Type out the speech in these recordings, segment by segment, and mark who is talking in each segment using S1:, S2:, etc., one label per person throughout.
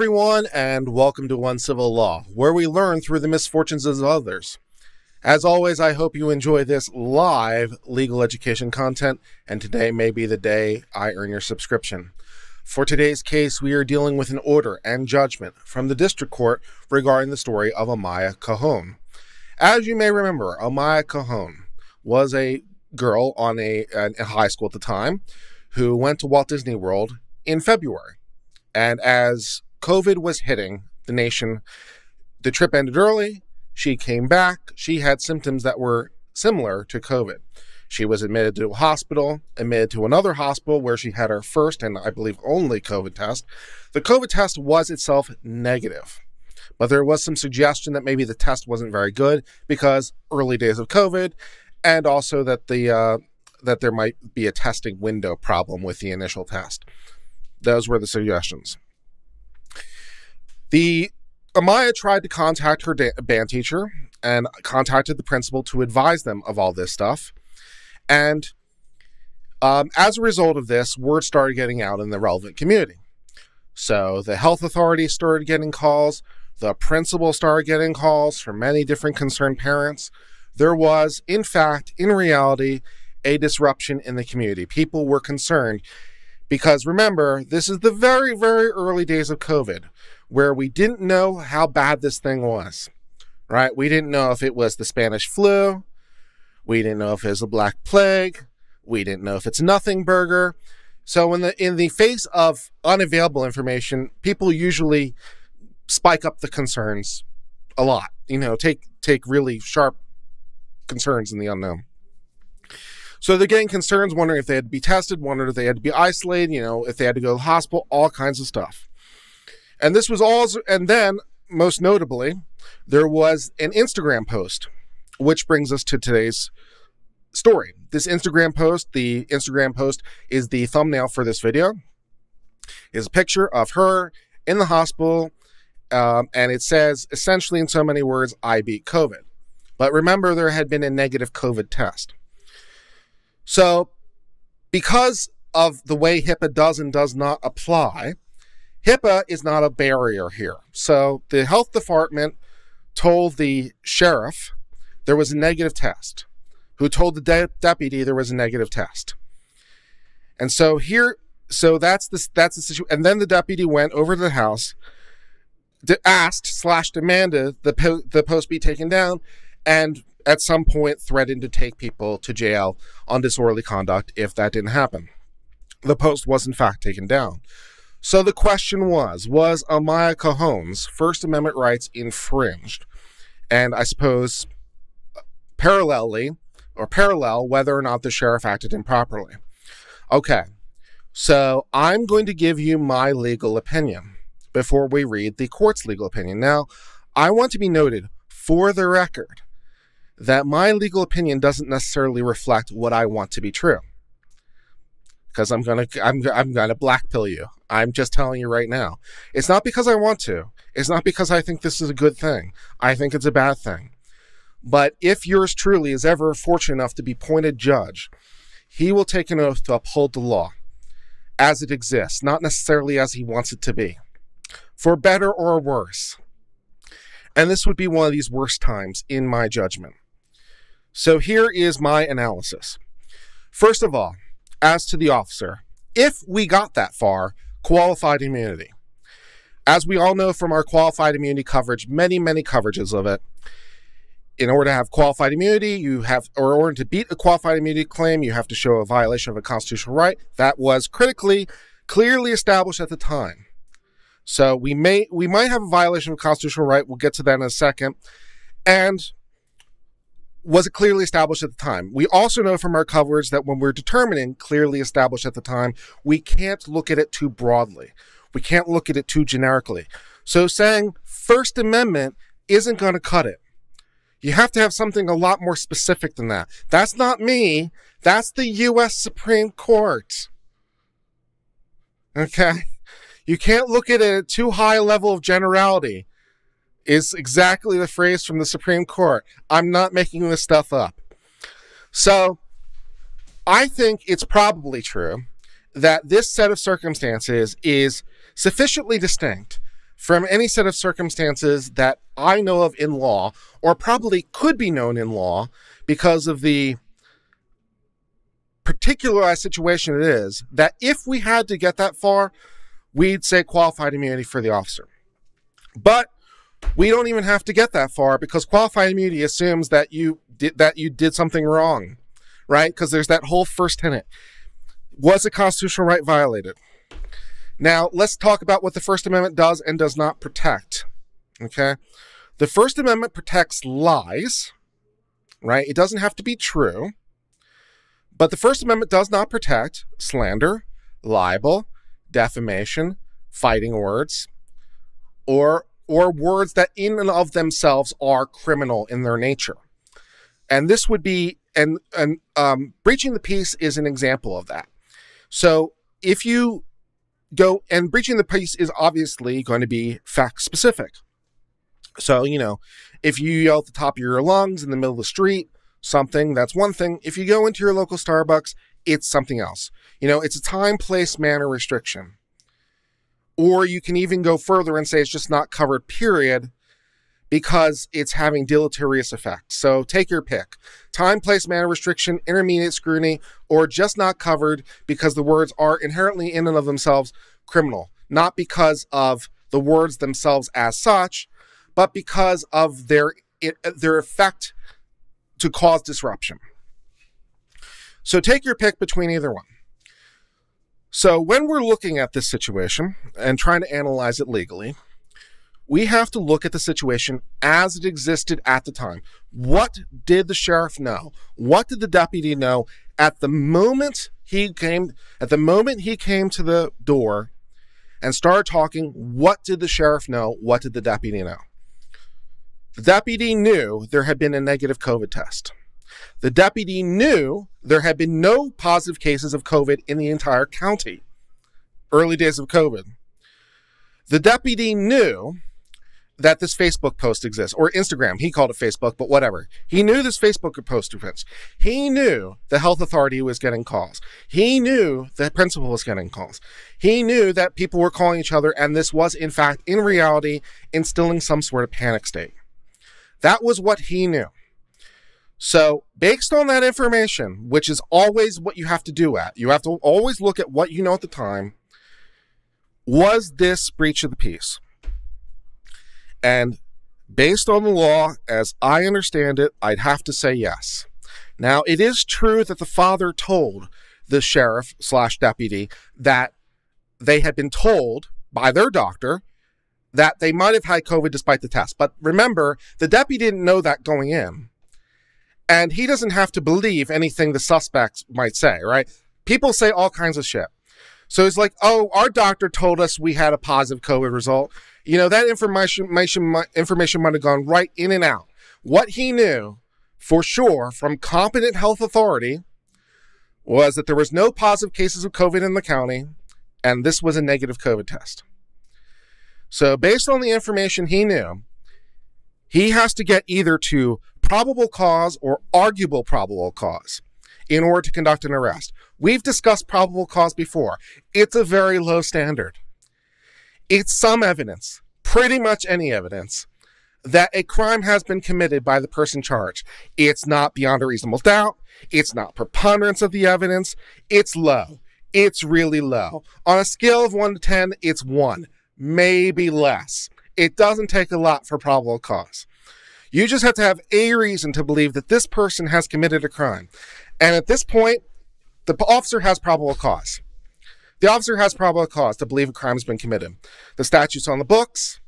S1: everyone, and welcome to Uncivil Law, where we learn through the misfortunes of others. As always, I hope you enjoy this live legal education content, and today may be the day I earn your subscription. For today's case, we are dealing with an order and judgment from the district court regarding the story of Amyiah Cohoon. As you may remember, Amyiah Cohoon was a girl on a, a high school at the time who went to Walt Disney World in February. And as COVID was hitting the nation, the trip ended early she came back. She had symptoms that were similar to COVID. She was admitted to a hospital, admitted to another hospital where she had her first and I believe only COVID test. The COVID test was itself negative, but there was some suggestion that maybe the test wasn't very good because early days of COVID, and also that the uh, that there might be a testing window problem with the initial test. Those were the suggestions. The Amyiah tried to contact her band teacher and contacted the principal to advise them of all this stuff. And um, as a result of this, word started getting out in the relevant community. So the health authorities started getting calls, the principal started getting calls from many different concerned parents. There was, in fact, in reality, a disruption in the community. People were concerned because remember, this is the very, very early days of COVID where we didn't know how bad this thing was, right? We didn't know if it was the Spanish flu. We didn't know if it was the Black Plague. We didn't know if it's nothing burger. So in the in the face of unavailable information, people usually spike up the concerns a lot. You know, take take really sharp concerns in the unknown. So they're getting concerns, wondering if they had to be tested, wondering if they had to be isolated, you know, if they had to go to the hospital, all kinds of stuff. And this was all, and then most notably, there was an Instagram post, which brings us to today's story. This Instagram post, the Instagram post is the thumbnail for this video, is a picture of her in the hospital. Um, and it says essentially in so many words, I beat COVID. But remember, there had been a negative COVID test. So, because of the way HIPAA does and does not apply, HIPAA is not a barrier here. So the health department told the sheriff there was a negative test, who told the de deputy there was a negative test. And so here, so that's the that's the situation. And then the deputy went over to the house, asked slash demanded the po the post be taken down, and at some point threatened to take people to jail on disorderly conduct if that didn't happen. The post was in fact taken down. So the question was Was Amyiah Cohoon's First Amendment rights infringed? And I suppose uh, parallelly, or parallel, whether or not the sheriff acted improperly. Okay, so I'm going to give you my legal opinion before we read the court's legal opinion. Now, I want to be noted for the record that my legal opinion doesn't necessarily reflect what I want to be true because I'm gonna I'm I'm gonna blackpill you. I'm just telling you right now. It's not because I want to. It's not because I think this is a good thing. I think it's a bad thing. But if yours truly is ever fortunate enough to be appointed judge, he will take an oath to uphold the law as it exists, not necessarily as he wants it to be, for better or worse. And this would be one of these worst times in my judgment. So here is my analysis. First of all, as to the officer, if we got that far, qualified immunity. As we all know from our qualified immunity coverage, many, many coverages of it, in order to have qualified immunity, you have, or in order to beat a qualified immunity claim, you have to show a violation of a constitutional right. That was critically, clearly established at the time. So we may, we might have a violation of a constitutional right. We'll get to that in a second. And was it clearly established at the time? We also know from our coverage that when we're determining clearly established at the time, we can't look at it too broadly. We can't look at it too generically. So saying First Amendment isn't going to cut it. You have to have something a lot more specific than that. That's not me. That's the U.S. Supreme Court. Okay? You can't look at it at too high a level of generality is exactly the phrase from the Supreme Court. I'm not making this stuff up. So I think it's probably true that this set of circumstances is sufficiently distinct from any set of circumstances that I know of in law, or probably could be known in law because of the particularized situation it is, that if we had to get that far, we'd say qualified immunity for the officer. But we don't even have to get that far because qualified immunity assumes that you did that you did something wrong, right? Because there's that whole first tenet. Was a constitutional right violated? Now, let's talk about what the First Amendment does and does not protect. Okay? The First Amendment protects lies, right? It doesn't have to be true. But the First Amendment does not protect slander, libel, defamation, fighting words, or or words that in and of themselves are criminal in their nature. And this would be and and um, breaching the peace is an example of that. So if you go and breaching the peace is obviously going to be fact specific. So, you know, if you yell at the top of your lungs in the middle of the street, something, that's one thing. If you go into your local Starbucks, it's something else. You know, it's a time, place, manner restriction. Or you can even go further and say it's just not covered, period, because it's having deleterious effects. So take your pick time, place, manner restriction, intermediate scrutiny, or just not covered because the words are inherently in and of themselves criminal, not because of the words themselves as such, but because of their their effect to cause disruption. So take your pick between either one. So when we're looking at this situation and trying to analyze it legally, we have to look at the situation as it existed at the time. What did the sheriff know? What did the deputy know at the moment he came at the moment he came to the door and started talking? What did the sheriff know? What did the deputy know? The deputy knew there had been a negative COVID test. The deputy knew there had been no positive cases of COVID in the entire county. Early days of COVID. The deputy knew that this Facebook post exists or Instagram. He called it Facebook, but whatever. He knew this Facebook post exists. He knew the health authority was getting calls. He knew the principal was getting calls. He knew that people were calling each other, and this was, in fact, in reality, instilling some sort of panic state. That was what he knew. So, based on that information, which is always what you have to do at, you have to always look at what you know at the time. Was this breach of the peace? And based on the law, as I understand it, I'd have to say yes. Now, it is true that the father told the sheriff slash deputy that they had been told by their doctor that they might have had COVID despite the test. But remember, the deputy didn't know that going in. And he doesn't have to believe anything the suspects might say, right? People say all kinds of shit. So it's like, oh, our doctor told us we had a positive COVID result. You know, that information, information, information might have gone right in and out. What he knew for sure from competent health authority was that there was no positive cases of COVID in the county, and this was a negative COVID test. So, based on the information he knew, he has to get either to probable cause or arguable probable cause in order to conduct an arrest. We've discussed probable cause before. It's a very low standard it's some evidence, pretty much any evidence, that a crime has been committed by the person charged. It's not beyond a reasonable doubt. It's not preponderance of the evidence. It's low. It's really low. On a scale of 1 to 10, it's 1, maybe less. It doesn't take a lot for probable cause. You just have to have a reason to believe that this person has committed a crime. And at this point, the officer has probable cause. The officer has probable cause to believe a crime has been committed. The statute's on the books.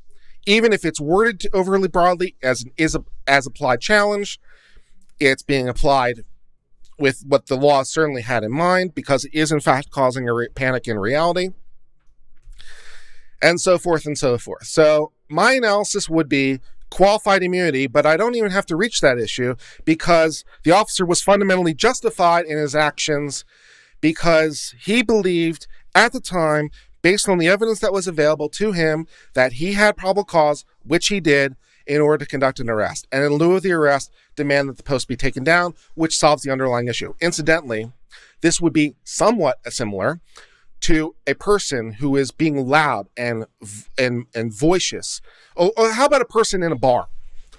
S1: Even if it's worded overly broadly as an is a, as applied challenge, it's being applied with what the law certainly had in mind because it is in fact causing a panic in reality, and so forth and so forth. So my analysis would be qualified immunity, but I don't even have to reach that issue because the officer was fundamentally justified in his actions because he believed at the time, based on the evidence that was available to him, that he had probable cause, which he did, in order to conduct an arrest. And in lieu of the arrest, demand that the post be taken down, which solves the underlying issue. Incidentally, this would be somewhat similar to a person who is being loud and and and voicious. Or, oh, or oh, how about a person in a bar?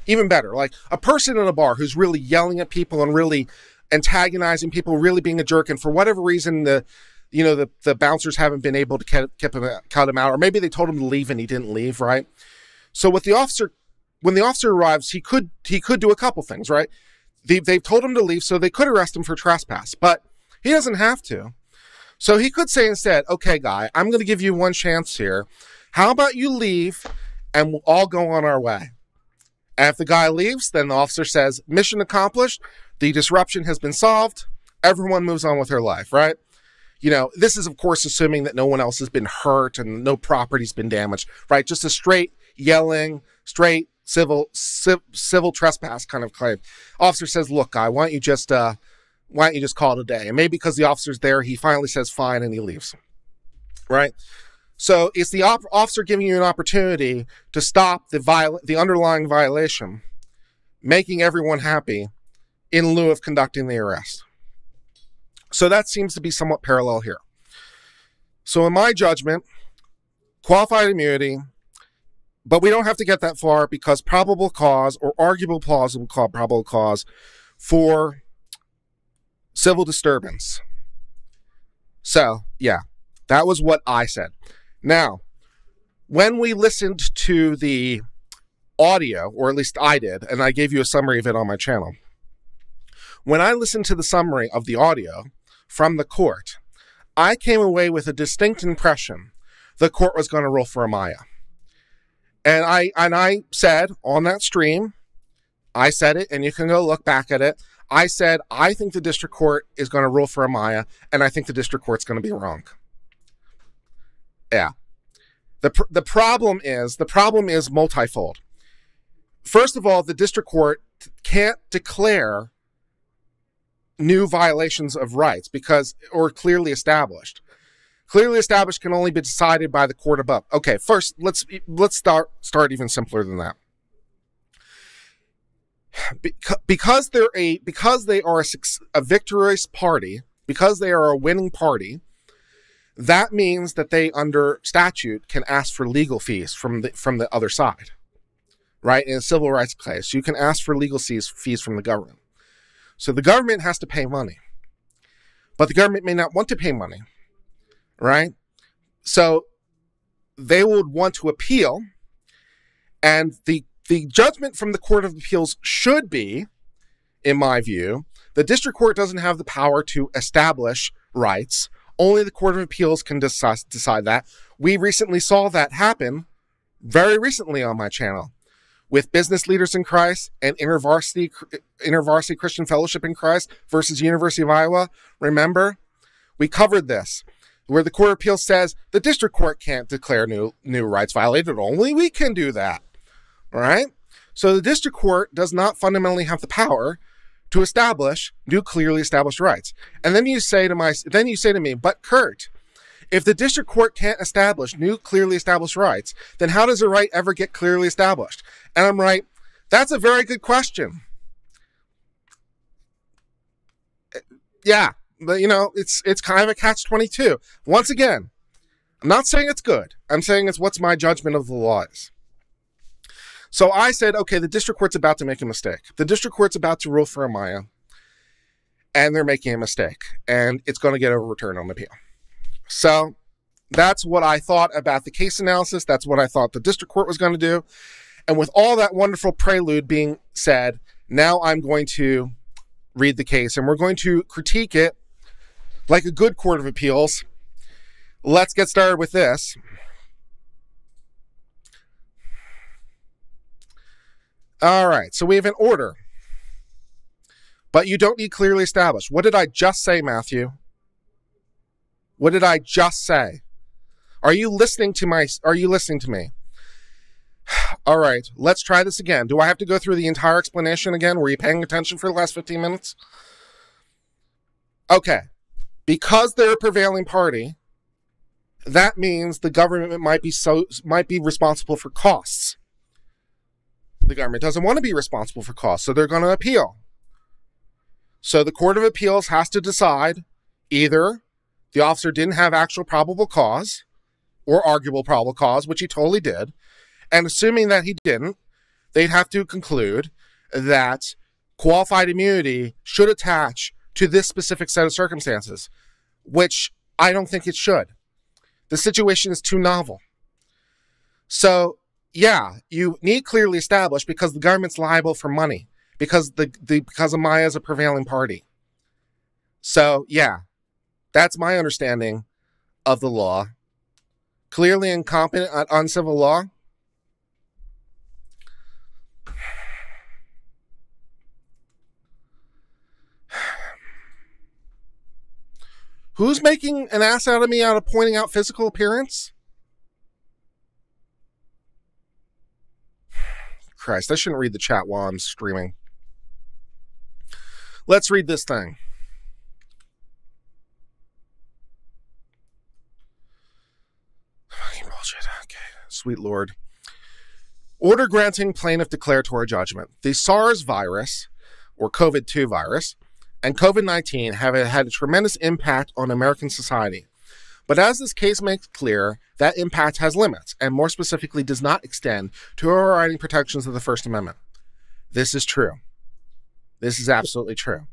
S1: Even better, like a person in a bar who's really yelling at people and really antagonizing people, really being a jerk, and for whatever reason the you know the the bouncers haven't been able to cut, keep him, cut him out, or maybe they told him to leave and he didn't leave, right? So what the officer when the officer arrives, he could he could do a couple things, right? They, they've told him to leave, so they could arrest him for trespass, but he doesn't have to. So he could say instead, okay, guy, I'm going to give you one chance here. How about you leave and we'll all go on our way? And if the guy leaves, then the officer says, mission accomplished. The disruption has been solved. Everyone moves on with their life, right? You know, this is, of course, assuming that no one else has been hurt and no property's been damaged, right? Just a straight yelling, straight civil civil trespass kind of claim. Officer says, "Look, guy, why don't you just uh, why don't you just call it a day?" And maybe because the officer's there, he finally says fine and he leaves. Right. So it's the op- officer giving you an opportunity to stop the viol- the underlying violation, making everyone happy, in lieu of conducting the arrest. So that seems to be somewhat parallel here. So in my judgment, qualified immunity but we don't have to get that far because probable cause or arguable plausible probable cause for civil disturbance. So, yeah, that was what I said. Now, when we listened to the audio, or at least I did, and I gave you a summary of it on my channel. When I listened to the summary of the audio from the court, I came away with a distinct impression the court was going to rule for Amyiah. And I and I said on that stream, I said it, and you can go look back at it. I said I think the district court is going to rule for Amyiah, and I think the district court's going to be wrong. Yeah. The, pr- the problem is the problem is multifold. First of all, the district court can't declare new violations of rights because or clearly established Clearly established can only be decided by the court above. Okay, first let's let's start start even simpler than that. Because they're a because they are a, a victorious party, because they are a winning party, that means that they under statute can ask for legal fees from the from the other side. Right? In a civil rights case, you can ask for legal fees fees from the government. So the government has to pay money. But the government may not want to pay money right? So they would want to appeal, and the the judgment from the Court of Appeals should be, in my view, the district court doesn't have the power to establish rights. Only the Court of Appeals can decide, decide that. We recently saw that happen very recently on my channel with Business Leaders in Christ and InterVarsity, InterVarsity Christian Fellowship in Christ versus University of Iowa. Remember, we covered this where the Court of Appeals says the district court can't declare new new rights violated. Only we can do that. Right. So the district court does not fundamentally have the power to establish new clearly established rights. And then you say to my then you say to me, but Kurt, if the district court can't establish new clearly established rights, then how does a right ever get clearly established? And I'm right, that's a very good question. Eh, yeah, but you know, it's it's kind of a catch twenty two. Once again, I'm not saying it's good. I'm saying it's what's my judgment of the law is. So I said, okay, the district court's about to make a mistake. The district court's about to rule for Amyiah, and they're making a mistake, and it's going to get overturned on appeal. So that's what I thought about the case analysis. That's what I thought the district court was going to do. And with all that wonderful prelude being said, now I'm going to read the case and we're going to critique it like a good court of appeals. Let's get started with this. All right, so we have an order, but you don't need clearly established. What did I just say, Matthew? What did I just say? Are you listening to my are you listening to me? All right, let's try this again. Do I have to go through the entire explanation again? Were you paying attention for the last 15 minutes? Okay because they're a prevailing party, that means the government might be so might be responsible for costs. The government doesn't want to be responsible for costs, so they're going to appeal. So the Court of Appeals has to decide either the officer didn't have actual probable cause or arguable probable cause, which he totally did, and assuming that he didn't, they'd have to conclude that qualified immunity should attach to this specific set of circumstances, which I don't think it should. The situation is too novel. So, yeah, you need clearly established because the government's liable for money because the, the because Amyiah is a prevailing party. So, yeah, that's my understanding of the law. Clearly incompetent on civil law. Who's making an ass out of me out of pointing out physical appearance? Christ, I shouldn't read the chat while I'm streaming. Let's read this thing. Fucking bullshit. Okay. Sweet Lord. Order granting plaintiff declaratory judgment. The SARS virus, or COVID 2 virus, and COVID 19 have had a tremendous impact on American society. But as this case makes clear, that impact has limits, and more specifically, does not extend to overriding protections of the First Amendment. This is true. This is absolutely true.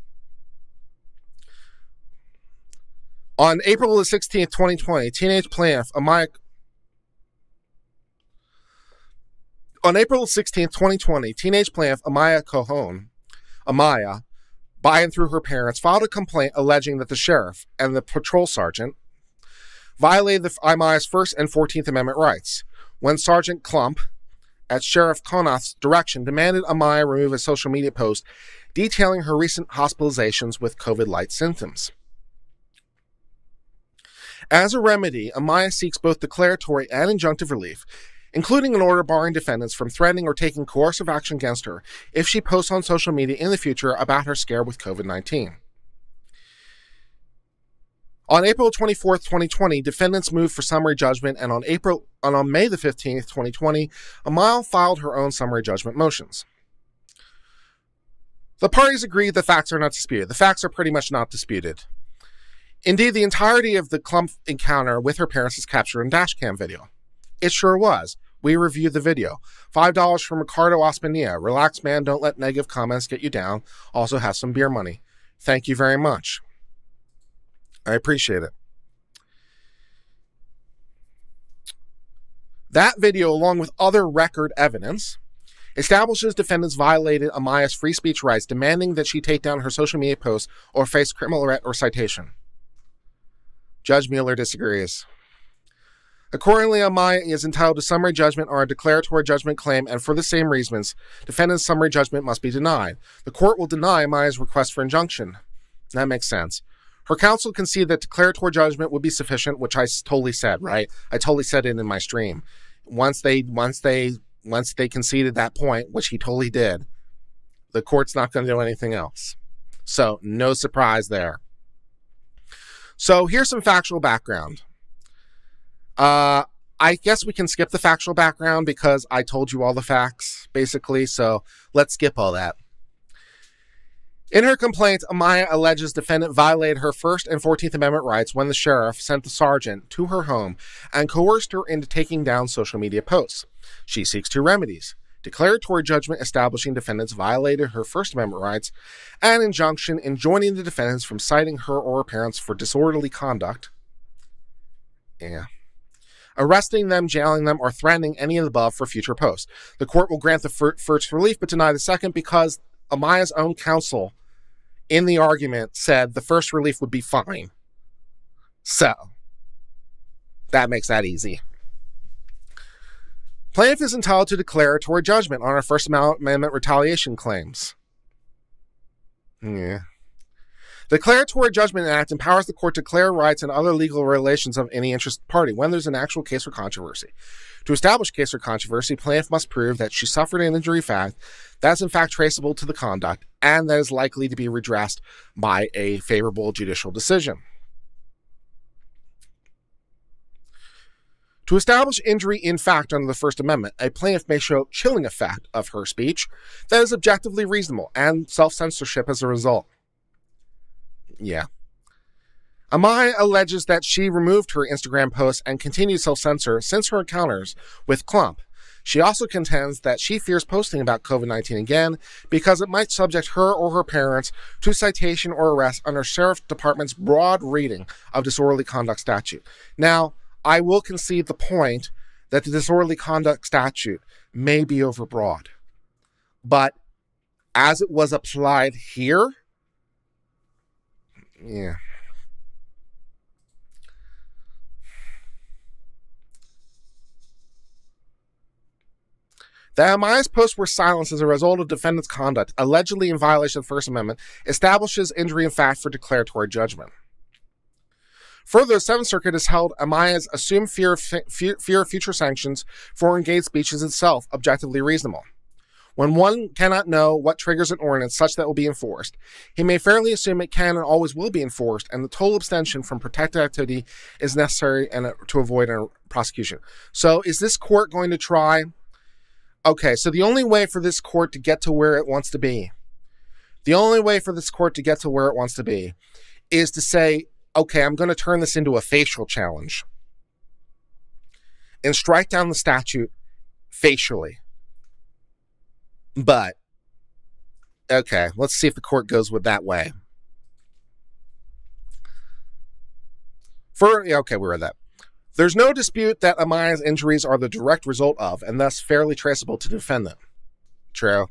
S1: On April the 16th, 2020, teenage plaintiff Amyiah. On April 16, 2020, teenage plaintiff Amyiah Cohoon, Amyiah, by and through her parents, filed a complaint alleging that the sheriff and the patrol sergeant violated the Amyiah's First and 14th Amendment rights when Sergeant Klump, at Sheriff Konrath's direction, demanded Amyiah remove a social media post detailing her recent hospitalizations with COVID like symptoms. As a remedy, Amyiah seeks both declaratory and injunctive relief, including an order barring defendants from threatening or taking coercive action against her if she posts on social media in the future about her scare with COVID 19. On April 24, 2020, defendants moved for summary judgment, and on April and on May the 15th, 2020, Amyiah filed her own summary judgment motions. The parties agreed the facts are not disputed. The facts are pretty much not disputed. Indeed, the entirety of the Klump encounter with her parents is captured in dashcam video. It sure was. We reviewed the video. $5 from Ricardo Ospania. Relax, man. Don't let negative comments get you down. Also has some beer money. Thank you very much. I appreciate it. That video, along with other record evidence, establishes defendants violated Amyiah's free speech rights, demanding that she take down her social media posts or face criminal arrest or citation. Judge Mueller disagrees. Accordingly, Amyiah is entitled to summary judgment or a declaratory judgment claim, and for the same reasons, defendant's summary judgment must be denied. The court will deny Amyiah's request for injunction. That makes sense. Her counsel conceded that declaratory judgment would be sufficient, which I totally said, right? I totally said it in my stream. Once they once they once they conceded that point, which he totally did, the court's not going to do anything else. So, no surprise there. So, here's some factual background. Uh, I guess we can skip the factual background because I told you all the facts, basically. So let's skip all that. In her complaint, Amyiah alleges defendant violated her First and 14th Amendment rights when the sheriff sent the sergeant to her home and coerced her into taking down social media posts. She seeks two remedies declaratory judgment establishing defendants violated her First Amendment rights, and injunction enjoining the defendants from citing her or her parents for disorderly conduct. Yeah arresting them, jailing them, or threatening any of the above for future posts. The court will grant the first relief but deny the second because Amyiah's own counsel in the argument said the first relief would be fine. So, that makes that easy. Plaintiff is entitled to declaratory judgment on her First Amendment retaliation claims. Yeah. The Declaratory Judgment Act empowers the court to declare rights and other legal relations of any interested party when there's an actual case or controversy. To establish case or controversy, plaintiff must prove that she suffered an injury fact that is in fact traceable to the conduct and that is likely to be redressed by a favorable judicial decision. To establish injury in fact under the First Amendment, a plaintiff may show chilling effect of her speech that is objectively reasonable and self censorship as a result. Yeah. Amyiah alleges that she removed her Instagram posts and continued self censor since her encounters with Klump. She also contends that she fears posting about COVID 19 again because it might subject her or her parents to citation or arrest under Sheriff Department's broad reading of disorderly conduct statute. Now, I will concede the point that the disorderly conduct statute may be overbroad, but as it was applied here, yeah. The Amyiah's posts were silenced as a result of defendant's conduct, allegedly in violation of the First Amendment, establishes injury in fact for declaratory judgment. Further, the Seventh Circuit has held Amyiah's assumed fear of, fear of future sanctions for engaged speech is itself objectively reasonable. When one cannot know what triggers an ordinance such that will be enforced, he may fairly assume it can and always will be enforced, and the total abstention from protected activity is necessary and uh, to avoid a prosecution. So, is this court going to try Okay, so the only way for this court to get to where it wants to be, the only way for this court to get to where it wants to be is to say, okay, I'm going to turn this into a facial challenge and strike down the statute facially. But, okay, let's see if the court goes with that way. For, okay, we read that. There's no dispute that Amyiah's injuries are the direct result of, and thus fairly traceable to defendant. True.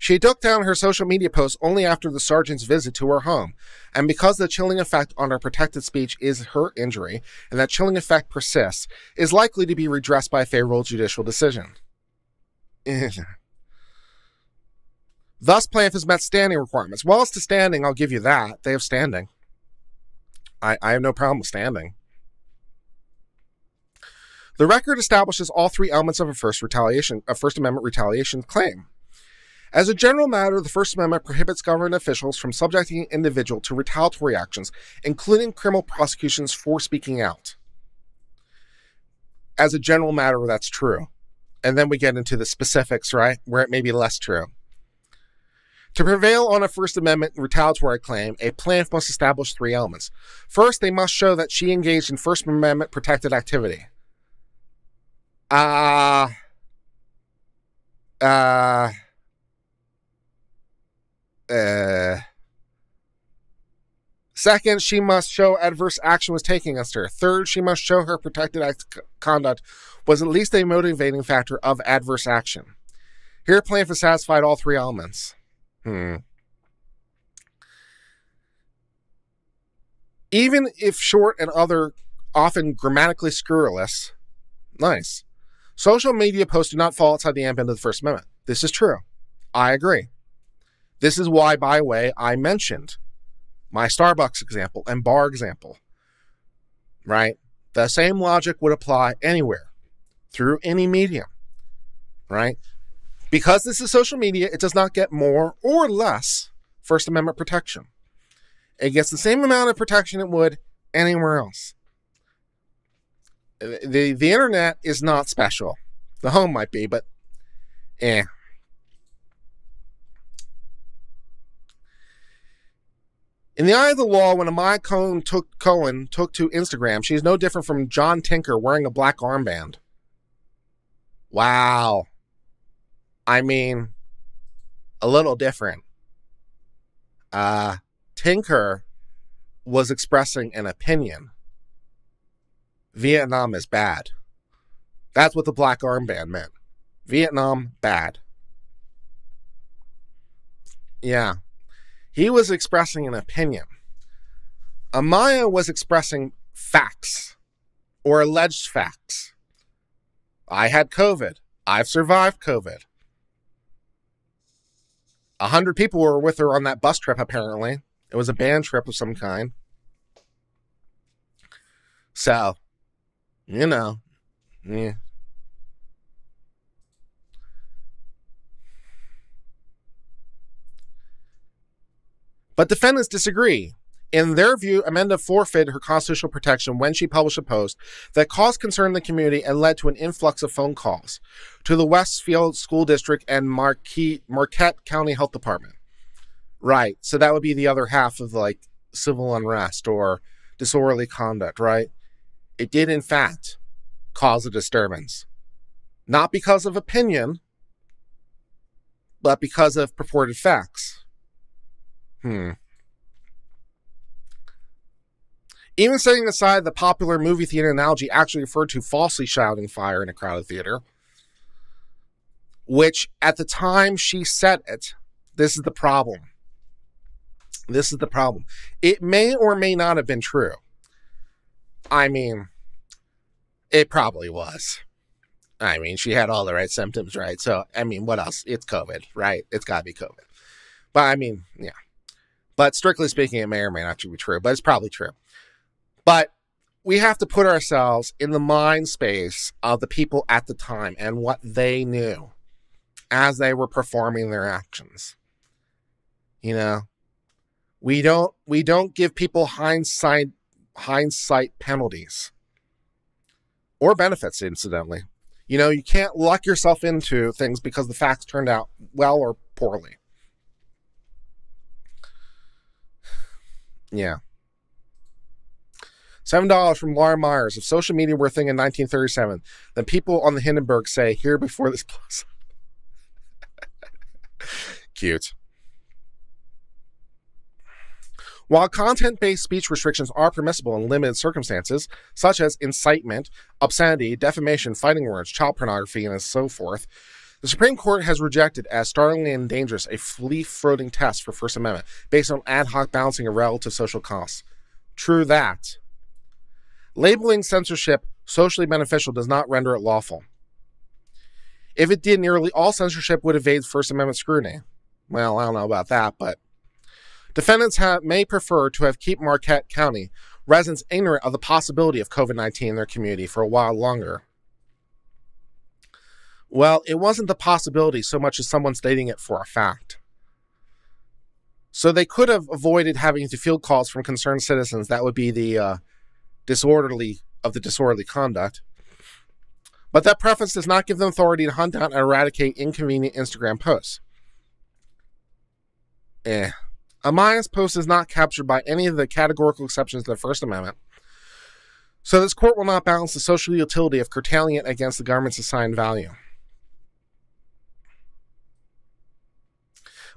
S1: She took down her social media posts only after the sergeant's visit to her home, and because the chilling effect on her protected speech is her injury, and that chilling effect persists, is likely to be redressed by a favorable judicial decision. Thus, plaintiff has met standing requirements. Well, as to standing, I'll give you that. They have standing. I, I have no problem with standing. The record establishes all three elements of a First retaliation, a First Amendment retaliation claim. As a general matter, the First Amendment prohibits government officials from subjecting an individual to retaliatory actions, including criminal prosecutions for speaking out. As a general matter, that's true. And then we get into the specifics, right, where it may be less true. To prevail on a First Amendment retaliatory claim, a plaintiff must establish three elements. First, they must show that she engaged in First Amendment protected activity. Uh, uh, uh, second, she must show adverse action was taken against her. Third, she must show her protected act conduct was at least a motivating factor of adverse action. Here, plaintiff satisfied all three elements. Hmm. Even if short and other often grammatically scurrilous, nice. Social media posts do not fall outside the ambit of the First Amendment. This is true. I agree. This is why, by the way, I mentioned my Starbucks example and bar example. Right? The same logic would apply anywhere through any medium. Right? Because this is social media, it does not get more or less First Amendment protection. It gets the same amount of protection it would anywhere else the the internet is not special. The home might be, but eh. In the eye of the law, when Amyiah Cohoon took Cohoon took to Instagram, she's no different from John Tinker wearing a black armband. Wow. I mean, a little different. Uh, Tinker was expressing an opinion. Vietnam is bad. That's what the black armband meant. Vietnam, bad. Yeah. He was expressing an opinion. Amyiah was expressing facts or alleged facts. I had COVID. I've survived COVID. A hundred people were with her on that bus trip, apparently. It was a band trip of some kind. So, you know, yeah. But defendants disagree. In their view, Amanda forfeited her constitutional protection when she published a post that caused concern in the community and led to an influx of phone calls to the Westfield School District and Marquette, Marquette County Health Department. Right. So that would be the other half of like civil unrest or disorderly conduct, right? It did, in fact, cause a disturbance. Not because of opinion, but because of purported facts. Hmm. Even setting aside the popular movie theater analogy actually referred to falsely shouting fire in a crowded theater, which at the time she said it, this is the problem. This is the problem. It may or may not have been true. I mean, it probably was. I mean, she had all the right symptoms, right? So, I mean, what else? It's COVID, right? It's got to be COVID. But I mean, yeah. But strictly speaking, it may or may not be true, but it's probably true. But we have to put ourselves in the mind space of the people at the time and what they knew as they were performing their actions. You know, we don't we don't give people hindsight hindsight penalties or benefits incidentally. You know, you can't lock yourself into things because the facts turned out well or poorly. Yeah. Seven dollars from Laura Myers. If social media were a thing in 1937, then people on the Hindenburg say, "Here before this plus." Cute. While content based speech restrictions are permissible in limited circumstances, such as incitement, obscenity, defamation, fighting words, child pornography, and so forth, the Supreme Court has rejected as startlingly and dangerous a free floating test for First Amendment based on ad hoc balancing of relative social costs. True that. Labeling censorship socially beneficial does not render it lawful. If it did, nearly all censorship would evade First Amendment scrutiny. Well, I don't know about that, but Defendants have, may prefer to have keep Marquette County residents ignorant of the possibility of COVID 19 in their community for a while longer. Well, it wasn't the possibility so much as someone stating it for a fact. So they could have avoided having to field calls from concerned citizens. That would be the uh, disorderly of the disorderly conduct. But that preference does not give them authority to hunt down and eradicate inconvenient Instagram posts. Eh. Amyiah's post is not captured by any of the categorical exceptions to the First Amendment. So this court will not balance the social utility of curtailing it against the government's assigned value.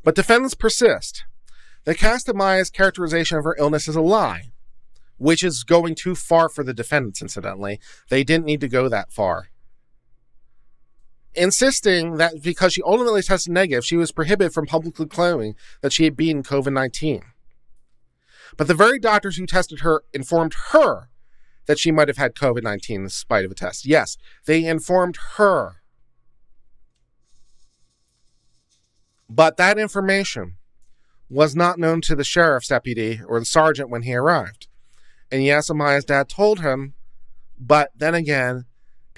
S1: But defendants persist. They cast Amyiah's characterization of her illness as a lie, which is going too far for the defendants, incidentally. They didn't need to go that far insisting that because she ultimately tested negative, she was prohibited from publicly claiming that she had beaten COVID 19. But the very doctors who tested her informed her that she might have had COVID 19 in spite of a test. Yes, they informed her. But that information was not known to the sheriff's deputy or the sergeant when he arrived. And yes, Amyiah's dad told him, but then again,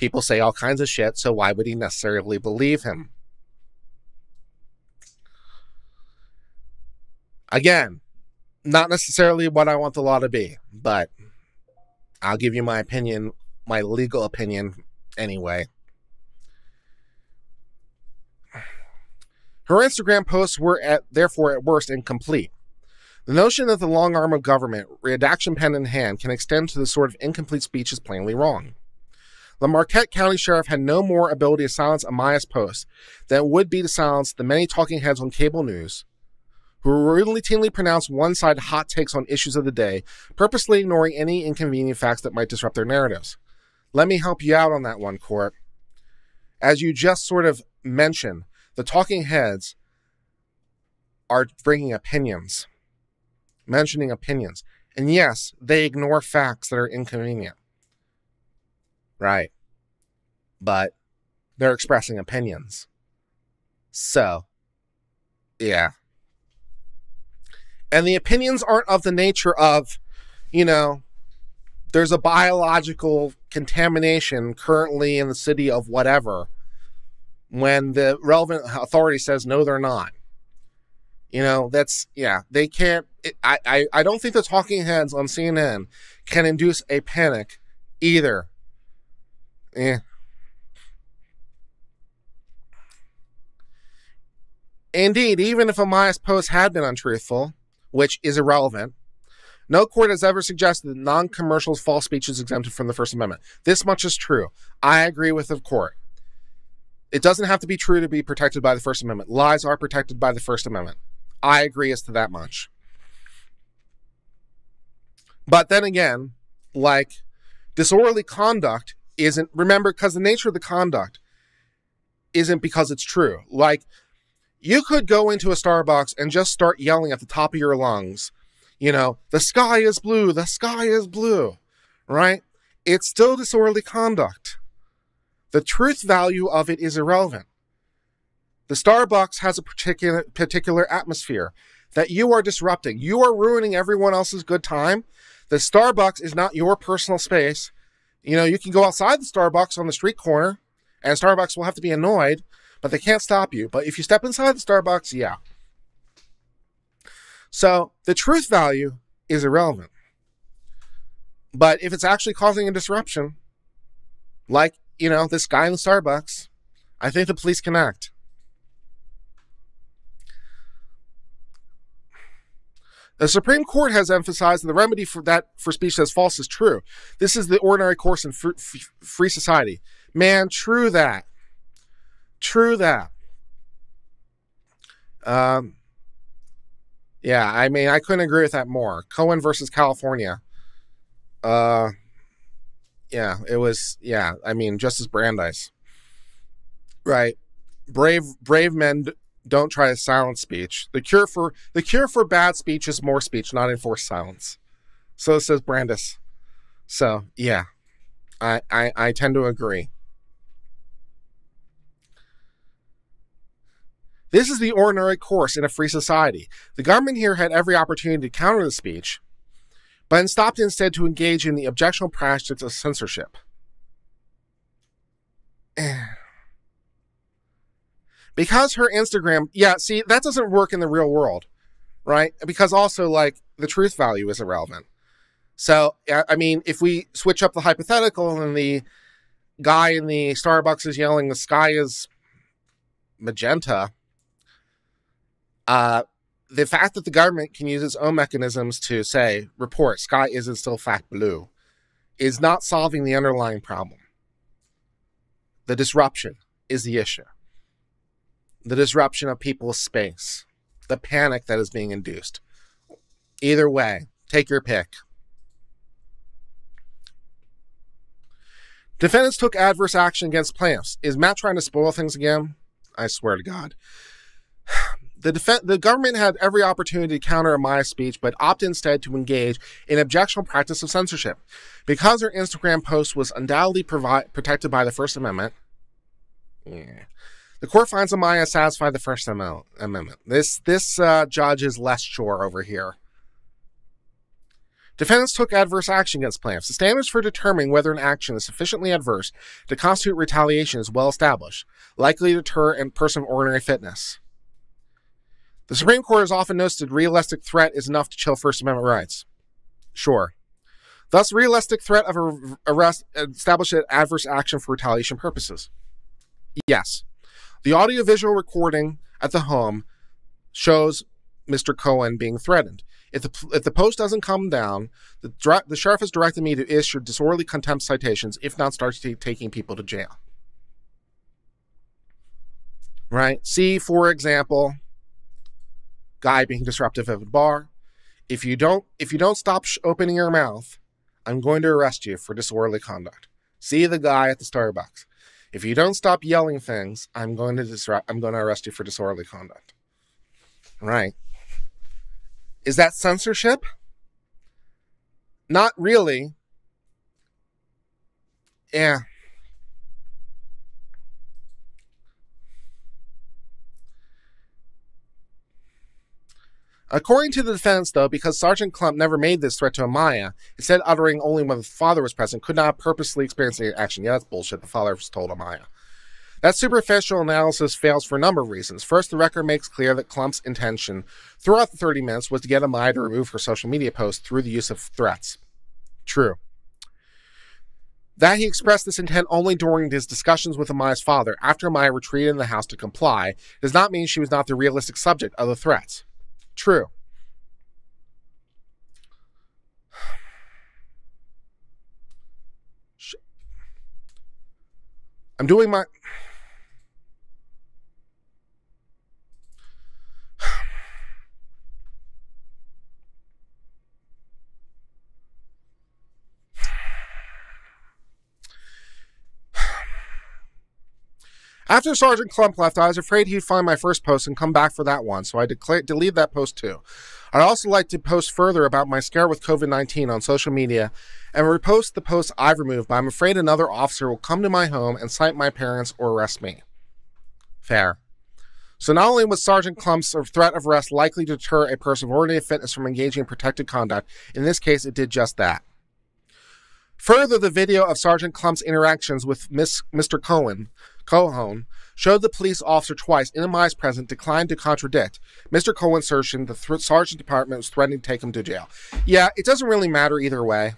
S1: People say all kinds of shit, so why would he necessarily believe him? Again, not necessarily what I want the law to be, but I'll give you my opinion, my legal opinion anyway. Her Instagram posts were at, therefore at worst incomplete. The notion that the long arm of government, redaction pen in hand, can extend to the sort of incomplete speech is plainly wrong. The Marquette County Sheriff had no more ability to silence Amyiah's post than it would be to silence the many talking heads on cable news who routinely pronounce one sided hot takes on issues of the day, purposely ignoring any inconvenient facts that might disrupt their narratives. Let me help you out on that one, Court. As you just sort of mentioned, the talking heads are bringing opinions, mentioning opinions. And yes, they ignore facts that are inconvenient. Right. But they're expressing opinions. So, yeah. And the opinions aren't of the nature of, you know, there's a biological contamination currently in the city of whatever when the relevant authority says no they're not you know that's yeah they can't it, I, I i don't think the talking heads on cnn can induce a panic either eh. Indeed, even if Amyiah's post had been untruthful, which is irrelevant, No court has ever suggested that non commercial false speech is exempted from the First Amendment. This much is true. I agree with the court. It doesn't have to be true to be protected by the First Amendment. Lies are protected by the First Amendment. I agree as to that much. But then again, like disorderly conduct isn't, remember, because the nature of the conduct isn't because it's true. Like, you could go into a Starbucks and just start yelling at the top of your lungs, you know, the sky is blue, the sky is blue, right? It's still disorderly conduct. The truth value of it is irrelevant. The Starbucks has a particular particular atmosphere that you are disrupting. You are ruining everyone else's good time. The Starbucks is not your personal space. You know, you can go outside the Starbucks on the street corner and Starbucks will have to be annoyed, but they can't stop you. But if you step inside the Starbucks, yeah. So the truth value is irrelevant. But if it's actually causing a disruption, like, you know, this guy in the Starbucks, I think the police can act. The Supreme Court has emphasized that the remedy for that for speech that's false is true. This is the ordinary course in free society. Man, true that. True that. Um, yeah, I mean, I couldn't agree with that more. Cohen versus California. Uh, yeah, it was. Yeah, I mean, Justice Brandeis. Right, brave, brave men don't try to silence speech. The cure for the cure for bad speech is more speech, not enforced silence. So it says Brandeis. So yeah, I I, I tend to agree. This is the ordinary course in a free society. The government here had every opportunity to counter the speech, but stopped instead to engage in the objectionable practice of censorship. because her Instagram, yeah, see, that doesn't work in the real world, right? Because also, like, the truth value is irrelevant. So, I mean, if we switch up the hypothetical and the guy in the Starbucks is yelling, the sky is magenta, uh, the fact that the government can use its own mechanisms to say, report, sky isn't still fact blue, is not solving the underlying problem. The disruption is the issue. The disruption of people's space, the panic that is being induced. Either way, take your pick. Defendants took adverse action against plaintiffs. Is Matt trying to spoil things again? I swear to God. The, def- the government had every opportunity to counter Amyiah's speech, but opted instead to engage in objectionable practice of censorship. Because her Instagram post was undoubtedly provi- protected by the First Amendment, yeah, the court finds Amyiah satisfied the First Amendment. This this uh, judge is less sure over here. Defendants took adverse action against plaintiffs. The standards for determining whether an action is sufficiently adverse to constitute retaliation is well established, likely to deter a person of ordinary fitness. The Supreme Court has often noted that realistic threat is enough to chill First Amendment rights. Sure. Thus, realistic threat of arrest established adverse action for retaliation purposes. Yes. The audiovisual recording at the home shows Mr. Cohoon being threatened. If the, if the post doesn't come down, the, the sheriff has directed me to issue disorderly contempt citations, if not start taking people to jail. Right? See, for example, guy being disruptive at a bar. If you don't, if you don't stop opening your mouth, I'm going to arrest you for disorderly conduct. See the guy at the Starbucks. If you don't stop yelling things, I'm going to disrupt. I'm going to arrest you for disorderly conduct. Right? Is that censorship? Not really. Yeah. According to the defense, though, because Sergeant Klump never made this threat to Amyiah, instead uttering only when the father was present, could not purposely experience the action. Yeah, that's bullshit. The father was told Amyiah. That superficial analysis fails for a number of reasons. First, the record makes clear that Klump's intention throughout the 30 minutes was to get Amyiah to remove her social media posts through the use of threats. True. That he expressed this intent only during his discussions with Amyiah's father after Amyiah retreated in the house to comply does not mean she was not the realistic subject of the threats. True. I'm doing my After Sergeant Klump left, I was afraid he'd find my first post and come back for that one, so I declared delete that post too. I'd also like to post further about my scare with COVID 19 on social media and repost the posts I've removed, but I'm afraid another officer will come to my home and cite my parents or arrest me. Fair. So not only was Sergeant Klump's threat of arrest likely to deter a person of ordinary fitness from engaging in protected conduct, in this case it did just that. Further, the video of Sergeant Klump's interactions with Miss, Mr. Cohoon, Cohoon, showed the police officer twice in Amyiah's presence declined to contradict Mr. Cohoon's assertion the th- sergeant department was threatening to take him to jail. Yeah, it doesn't really matter either way.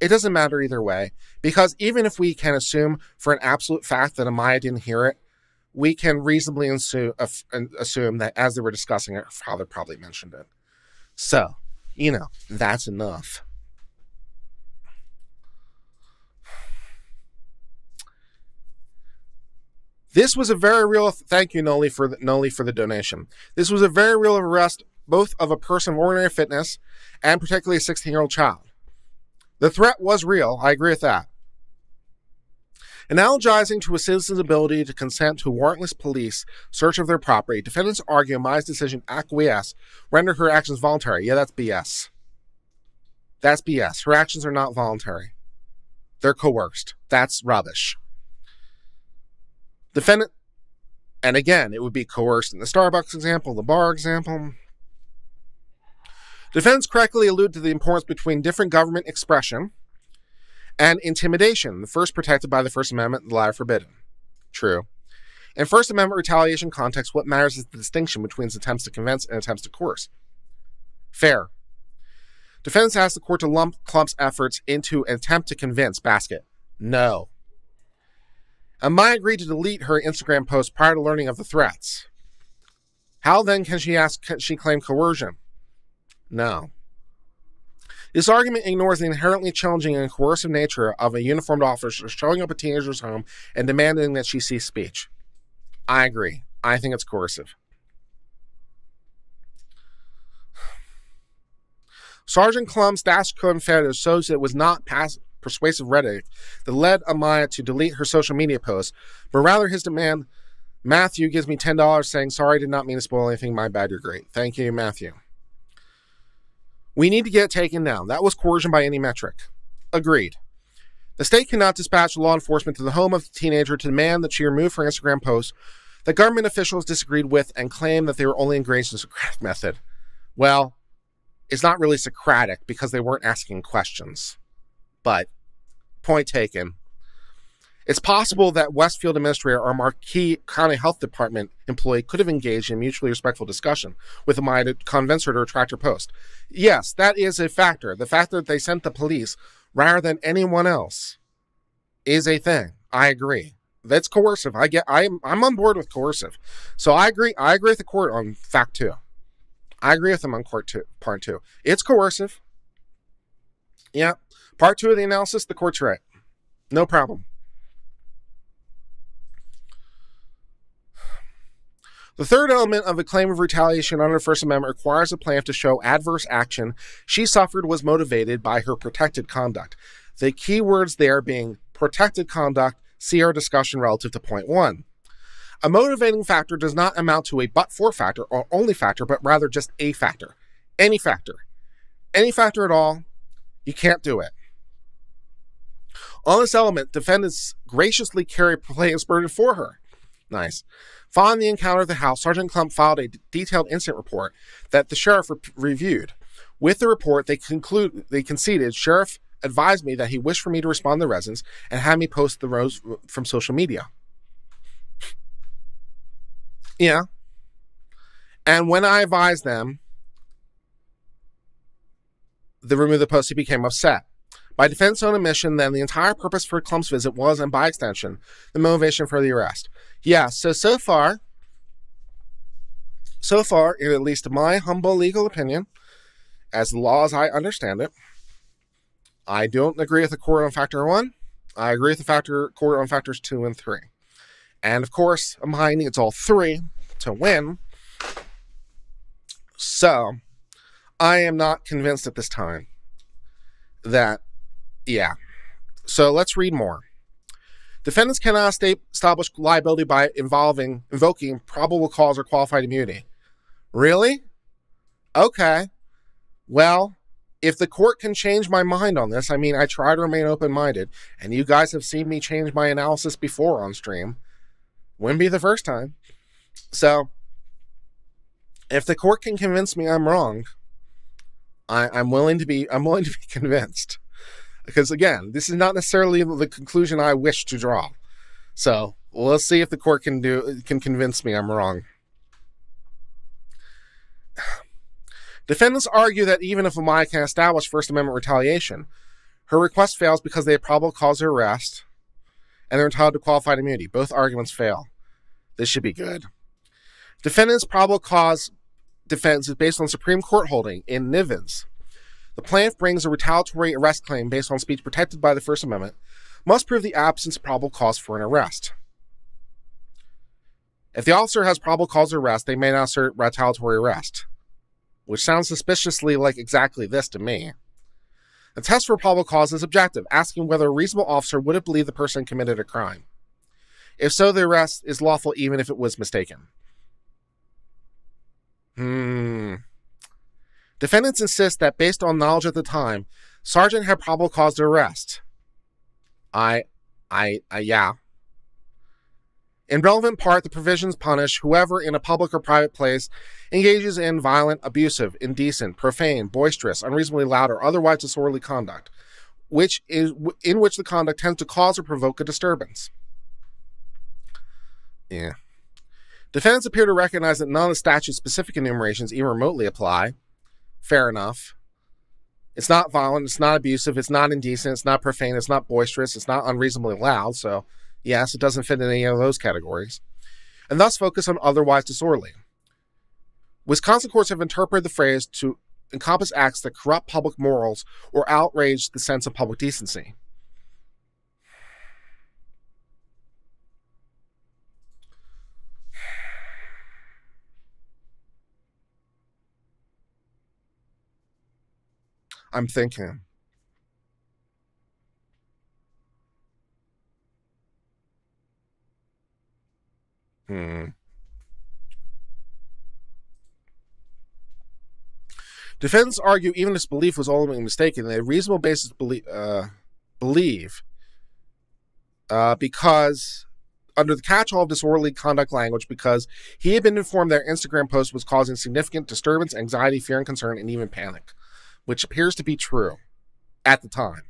S1: It doesn't matter either way because even if we can assume for an absolute fact that Amyiah didn't hear it, we can reasonably assume, uh, assume that as they were discussing it, her father probably mentioned it. So, you know, that's enough. This was a very real thank you, Noli, for the, for the donation. This was a very real arrest, both of a person of ordinary fitness and particularly a 16 year old child. The threat was real. I agree with that. Analogizing to a citizen's ability to consent to warrantless police search of their property, defendants argue Maya's decision acquiesce render her actions voluntary. Yeah, that's BS. That's BS. Her actions are not voluntary. They're coerced. That's rubbish. Defendant, and again, it would be coerced in the Starbucks example, the bar example. Defendants correctly allude to the importance between different government expression and intimidation, the first protected by the First Amendment, the latter forbidden. True. In First Amendment retaliation context, what matters is the distinction between attempts to convince and attempts to coerce. Fair. Defendants ask the court to lump Klump's efforts into an attempt to convince basket. No. Amyiah agreed to delete her Instagram post prior to learning of the threats. How then can she ask can she claim coercion? No. This argument ignores the inherently challenging and coercive nature of a uniformed officer showing up at a teenager's home and demanding that she cease speech. I agree. I think it's coercive. Sergeant Klump's dash code failure shows it was not pass- persuasive rhetoric that led Amyiah to delete her social media posts, but rather his demand Matthew gives me $10 saying, Sorry, I did not mean to spoil anything. My bad, you're great. Thank you, Matthew. We need to get taken down. That was coercion by any metric. Agreed. The state cannot dispatch law enforcement to the home of the teenager to demand that she remove her Instagram posts that government officials disagreed with and claim that they were only engaged in the Socratic method. Well, it's not really Socratic because they weren't asking questions. But point taken. It's possible that Westfield administrator or Marquette County Health Department employee could have engaged in mutually respectful discussion with a mind to convince her to retract her post. Yes, that is a factor. The fact that they sent the police rather than anyone else is a thing. I agree. That's coercive. I get. I'm. I'm on board with coercive. So I agree. I agree with the court on fact two. I agree with them on court two, part two. It's coercive. Yeah. Part two of the analysis, the court's right. No problem. The third element of a claim of retaliation under the First Amendment requires a plaintiff to show adverse action she suffered was motivated by her protected conduct. The key words there being protected conduct, see our discussion relative to point one. A motivating factor does not amount to a but for factor or only factor, but rather just a factor. Any factor. Any factor at all, you can't do it. On this element, defendants graciously carry plaintiff's burden for her. Nice. Following the encounter at the house, Sergeant Klump filed a detailed incident report that the sheriff re- reviewed. With the report, they conclude they conceded sheriff advised me that he wished for me to respond to the residents and had me post the rose from social media. Yeah. And when I advised them, the remove the post, he became upset. By defense own admission, then, the entire purpose for Klump's visit was, and by extension, the motivation for the arrest. Yeah, so, so far, so far, in at least my humble legal opinion, as law as I understand it, I don't agree with the court on factor one. I agree with the factor court on factors two and three. And of course, Amyiah needs all three to win. So, I am not convinced at this time that, yeah. So let's read more. Defendants cannot establish liability by involving invoking probable cause or qualified immunity. Really? Okay. Well, if the court can change my mind on this, I mean, I try to remain open minded, and you guys have seen me change my analysis before on stream. Wouldn't be the first time. So, if the court can convince me I'm wrong, I, I'm willing to be I'm willing to be convinced. Because again, this is not necessarily the conclusion I wish to draw. So let's see if the court can do can convince me I'm wrong. Defendants argue that even if Amyiah can establish First Amendment retaliation, her request fails because they probable cause of arrest and they're entitled to qualified immunity. Both arguments fail. This should be good. Defendant's probable cause defense is based on Supreme Court holding in Nieves. The plaintiff brings a retaliatory arrest claim based on speech protected by the First Amendment, must prove the absence of probable cause for an arrest. If the officer has probable cause of arrest, they may not assert retaliatory arrest which sounds suspiciously like exactly this to me. The test for probable cause is objective, asking whether a reasonable officer would have believed the person committed a crime. If so, the arrest is lawful even if it was mistaken. Hmm. Defendants insist that based on knowledge at the time, Sergeant had probable cause to arrest. I, I, I yeah. In relevant part, the provisions punish whoever in a public or private place engages in violent, abusive, indecent, profane, boisterous, unreasonably loud, or otherwise disorderly conduct, which is in which the conduct tends to cause or provoke a disturbance. Yeah. Defendants appear to recognize that none of the statute's specific enumerations even remotely apply. Fair enough. It's not violent, it's not abusive, it's not indecent, it's not profane, it's not boisterous, it's not unreasonably loud, so Yes, it doesn't fit in any of those categories. And thus focus on otherwise disorderly. Wisconsin courts have interpreted the phrase to encompass acts that corrupt public morals or outrage the sense of public decency. I'm thinking. Hmm. Defendants argue even this belief was ultimately mistaken, they have reasonable basis believe, uh, believe uh, because under the catch-all of disorderly conduct language, because he had been informed that Instagram post was causing significant disturbance, anxiety, fear, and concern, and even panic, which appears to be true at the time.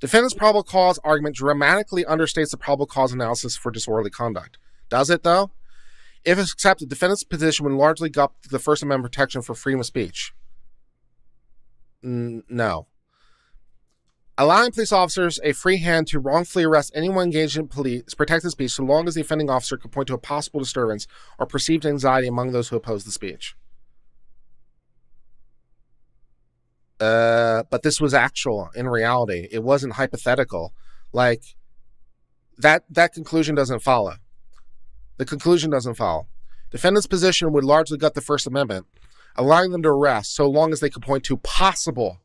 S1: Defendant's probable cause argument dramatically understates the probable cause analysis for disorderly conduct. Does it, though? If it's accepted, defendant's position would largely gut the First Amendment protection for freedom of speech. N- no. Allowing police officers a free hand to wrongfully arrest anyone engaged in police protected speech so long as the offending officer could point to a possible disturbance or perceived anxiety among those who oppose the speech. Uh, but this was actual in reality. It wasn't hypothetical. Like that that conclusion doesn't follow. The conclusion doesn't follow. Defendant's position would largely gut the First Amendment, allowing them to arrest so long as they could point to possible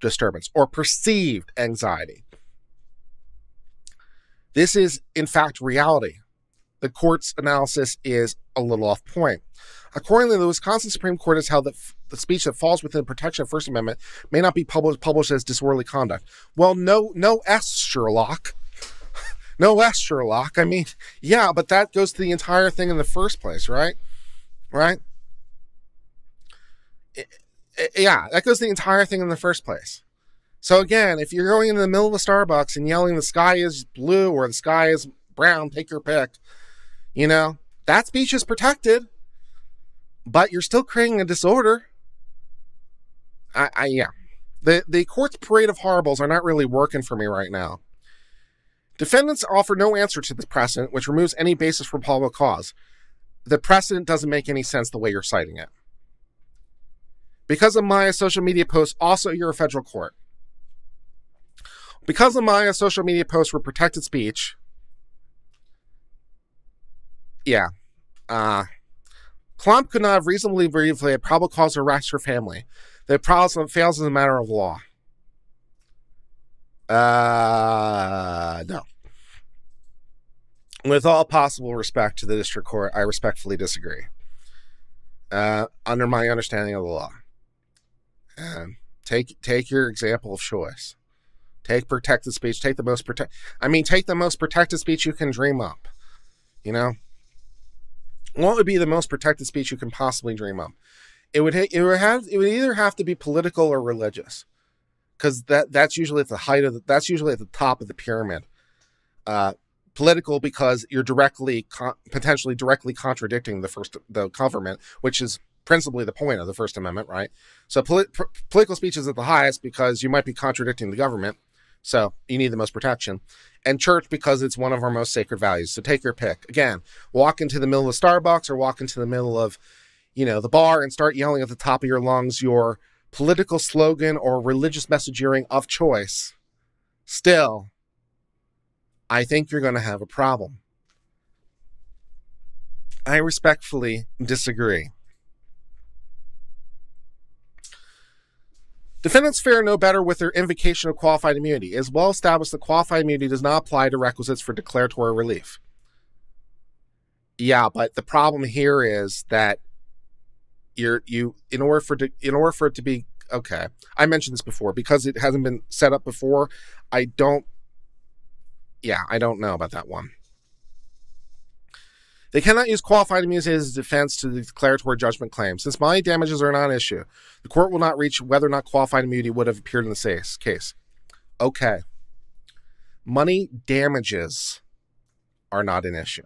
S1: disturbance or perceived anxiety. This is, in fact, reality. The court's analysis is a little off point. Accordingly, the Wisconsin Supreme Court has held that the speech that falls within the protection of First Amendment may not be published, published as disorderly conduct. Well, no, no S, Sherlock. No less Sherlock. I mean, yeah, but that goes to the entire thing in the first place, right? Right? It, it, yeah, that goes to the entire thing in the first place. So again, if you're going in the middle of a Starbucks and yelling the sky is blue or the sky is brown, take your pick, you know, that speech is protected, but you're still creating a disorder. I, I yeah. The the court's parade of horribles are not really working for me right now. Defendants offer no answer to this precedent, which removes any basis for probable cause. The precedent doesn't make any sense the way you're citing it. Because of my social media posts, also you're a federal court. Because Amyiah's social media posts were protected speech, yeah, uh, Klump could not have reasonably believed had probable cause to arrest her family. That probable fails as a matter of law. Uh, no. With all possible respect to the district court, I respectfully disagree. Uh, under my understanding of the law, um, take take your example of choice. Take protected speech. Take the most protect. I mean, take the most protected speech you can dream up. You know, what would be the most protected speech you can possibly dream up? It would it would have it would either have to be political or religious, because that that's usually at the height of the, that's usually at the top of the pyramid. Uh, political because you're directly con- potentially directly contradicting the first the government, which is principally the point of the First Amendment, right? So pol- political speech is at the highest because you might be contradicting the government, so you need the most protection. And church because it's one of our most sacred values. So take your pick. Again, walk into the middle of Starbucks or walk into the middle of, you know, the bar and start yelling at the top of your lungs your political slogan or religious messaging of choice. Still, I think you're going to have a problem. I respectfully disagree. Defendants fare no better with their invocation of qualified immunity. It is well established that qualified immunity does not apply to requisites for declaratory relief. Yeah, but the problem here is that you're you in order for to, in order for it to be okay. I mentioned this before because it hasn't been set up before. I don't yeah, I don't know about that one. They cannot use qualified immunity as a defense to the declaratory judgment claim. Since money damages are not an issue, the court will not reach whether or not qualified immunity would have appeared in the case. Okay. Money damages are not an issue.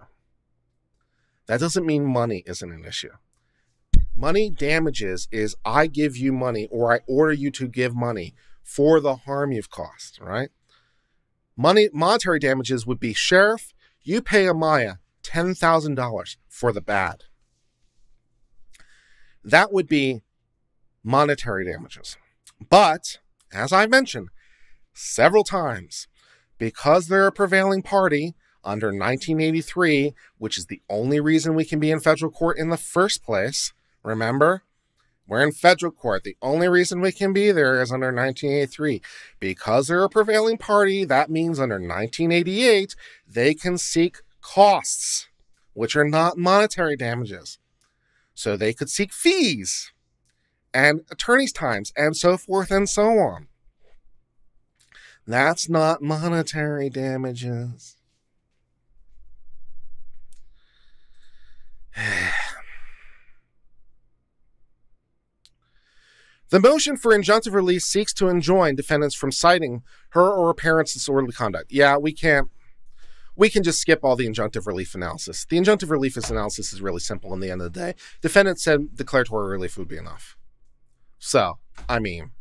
S1: That doesn't mean money isn't an issue. Money damages is I give you money or I order you to give money for the harm you've caused, right? Money monetary damages would be sheriff, you pay Amyiah $10,000 for the bad. That would be monetary damages. But as I mentioned several times, because they're a prevailing party under 1983, which is the only reason we can be in federal court in the first place, remember, we're in federal court. The only reason we can be there is under 1983. Because they're a prevailing party, that means under 1988, they can seek costs, which are not monetary damages. So they could seek fees and attorney's times and so forth and so on. That's not monetary damages. The motion for injunctive release seeks to enjoin defendants from citing her or her parents' disorderly conduct. Yeah, we can't. We can just skip all the injunctive relief analysis. The injunctive relief analysis is really simple in the end of the day. Defendant said declaratory relief would be enough. So, I mean,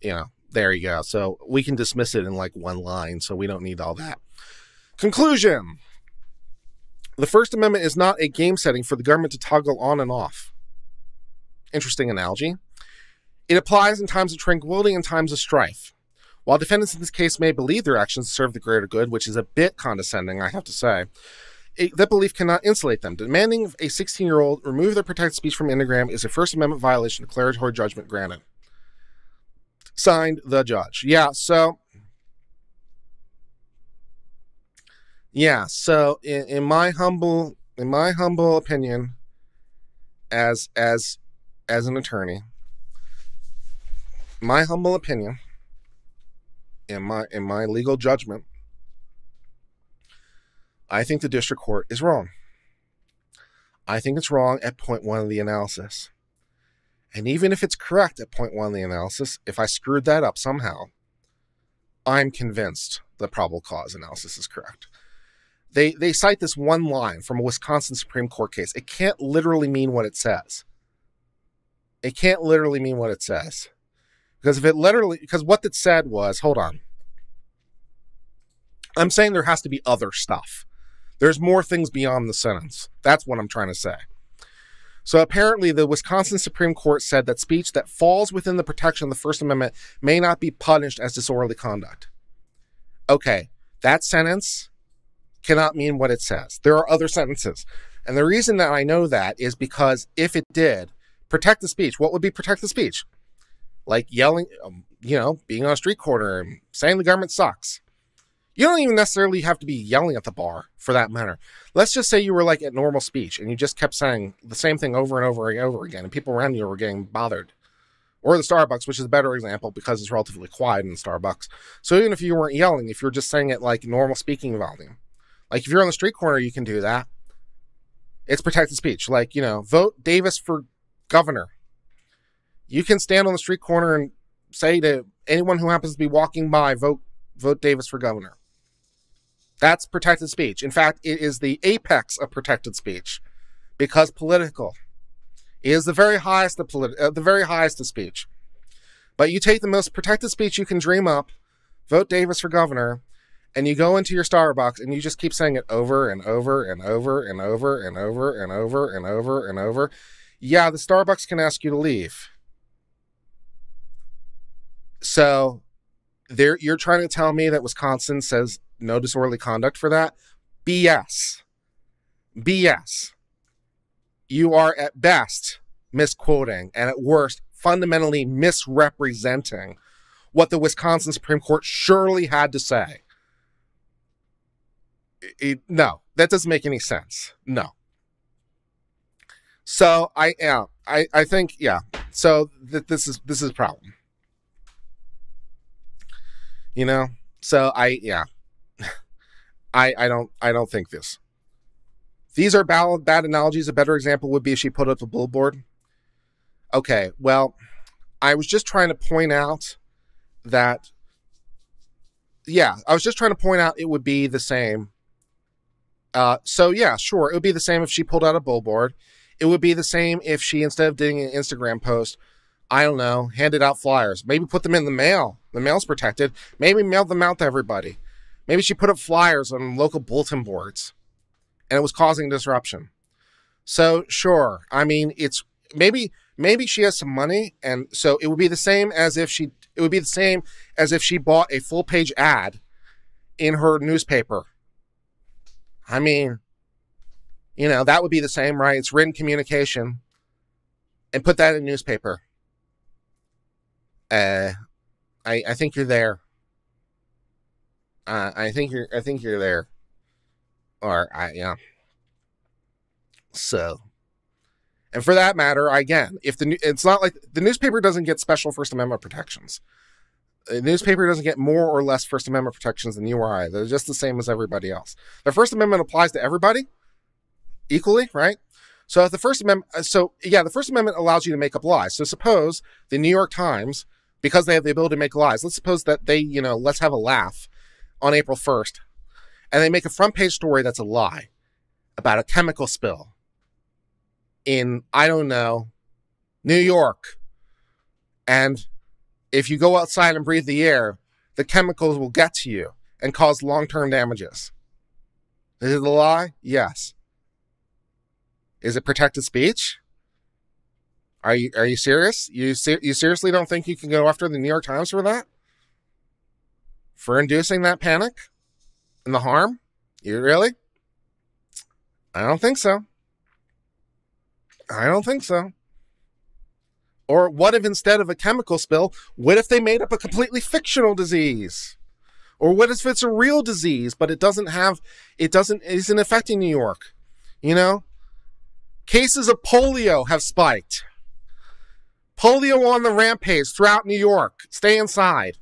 S1: you know, there you go. So we can dismiss it in like one line, so we don't need all that. Conclusion The First Amendment is not a game setting for the government to toggle on and off. Interesting analogy. It applies in times of tranquility and times of strife. While defendants in this case may believe their actions serve the greater good, which is a bit condescending, I have to say, it, that belief cannot insulate them. Demanding a 16 year old remove their protected speech from Instagram is a First Amendment violation, declaratory judgment granted. Signed, the judge. Yeah, so. Yeah, so in, in my humble in my humble opinion, as as as an attorney, my humble opinion, in my in my legal judgment, I think the district court is wrong. I think it's wrong at point one of the analysis. And even if it's correct at point one of the analysis, if I screwed that up somehow, I'm convinced the probable cause analysis is correct. They they cite this one line from a Wisconsin Supreme Court case. It can't literally mean what it says. It can't literally mean what it says. Because if it literally, because what it said was, hold on. I'm saying there has to be other stuff. There's more things beyond the sentence. That's what I'm trying to say. So apparently, the Wisconsin Supreme Court said that speech that falls within the protection of the First Amendment may not be punished as disorderly conduct. Okay, that sentence cannot mean what it says. There are other sentences. And the reason that I know that is because if it did protect the speech, what would be protect the speech? Like yelling, um, you know, being on a street corner and saying the government sucks. You don't even necessarily have to be yelling at the bar for that matter. Let's just say you were like at normal speech and you just kept saying the same thing over and over and over again, and people around you were getting bothered. Or the Starbucks, which is a better example because it's relatively quiet in Starbucks. So even if you weren't yelling, if you're just saying it like normal speaking volume, like if you're on the street corner, you can do that. It's protected speech. Like, you know, vote Davis for governor. You can stand on the street corner and say to anyone who happens to be walking by, vote vote Davis for governor. That's protected speech. In fact, it is the apex of protected speech because political is the very highest of politi- uh, the very highest of speech. But you take the most protected speech you can dream up, vote Davis for governor, and you go into your Starbucks and you just keep saying it over and over and over and over and over and over and over and over. Yeah, the Starbucks can ask you to leave. So there you're trying to tell me that Wisconsin says no disorderly conduct for that? BS. BS. You are at best misquoting and at worst fundamentally misrepresenting what the Wisconsin Supreme Court surely had to say. It, no, that doesn't make any sense. No. So I yeah, I I think yeah. So th- this is this is a problem. You know. So I yeah. I, I don't I don't think this. These are bad, bad analogies. A better example would be if she put up a billboard. Okay, well, I was just trying to point out that, yeah, I was just trying to point out it would be the same. Uh, so yeah, sure, it would be the same if she pulled out a billboard. It would be the same if she, instead of doing an Instagram post, I don't know, handed out flyers. Maybe put them in the mail. The mail's protected. Maybe mail them out to everybody. Maybe she put up flyers on local bulletin boards and it was causing disruption. So sure, I mean it's maybe maybe she has some money and so it would be the same as if she it would be the same as if she bought a full page ad in her newspaper. I mean, you know, that would be the same, right? It's written communication and put that in newspaper. Uh I I think you're there. Uh, I think you're. I think you're there. Or I yeah. So, and for that matter, again, if the it's not like the newspaper doesn't get special First Amendment protections. The newspaper doesn't get more or less First Amendment protections than you or I. They're just the same as everybody else. The First Amendment applies to everybody equally, right? So if the First Amendment, uh, so yeah, the First Amendment allows you to make up lies. So suppose the New York Times, because they have the ability to make lies, let's suppose that they, you know, let's have a laugh on April 1st, and they make a front page story that's a lie about a chemical spill in, I don't know, New York. And if you go outside and breathe the air, the chemicals will get to you and cause long term damages. Is it a lie? Yes. Is it protected speech? Are you are you serious? You you seriously don't think you can go after the New York Times for that? for inducing that panic and the harm? You really? I don't think so. I don't think so. Or what if instead of a chemical spill, what if they made up a completely fictional disease? Or what if it's a real disease, but it doesn't have, it doesn't, isn't affecting New York? You know? Cases of polio have spiked. Polio on the rampage throughout New York. Stay inside.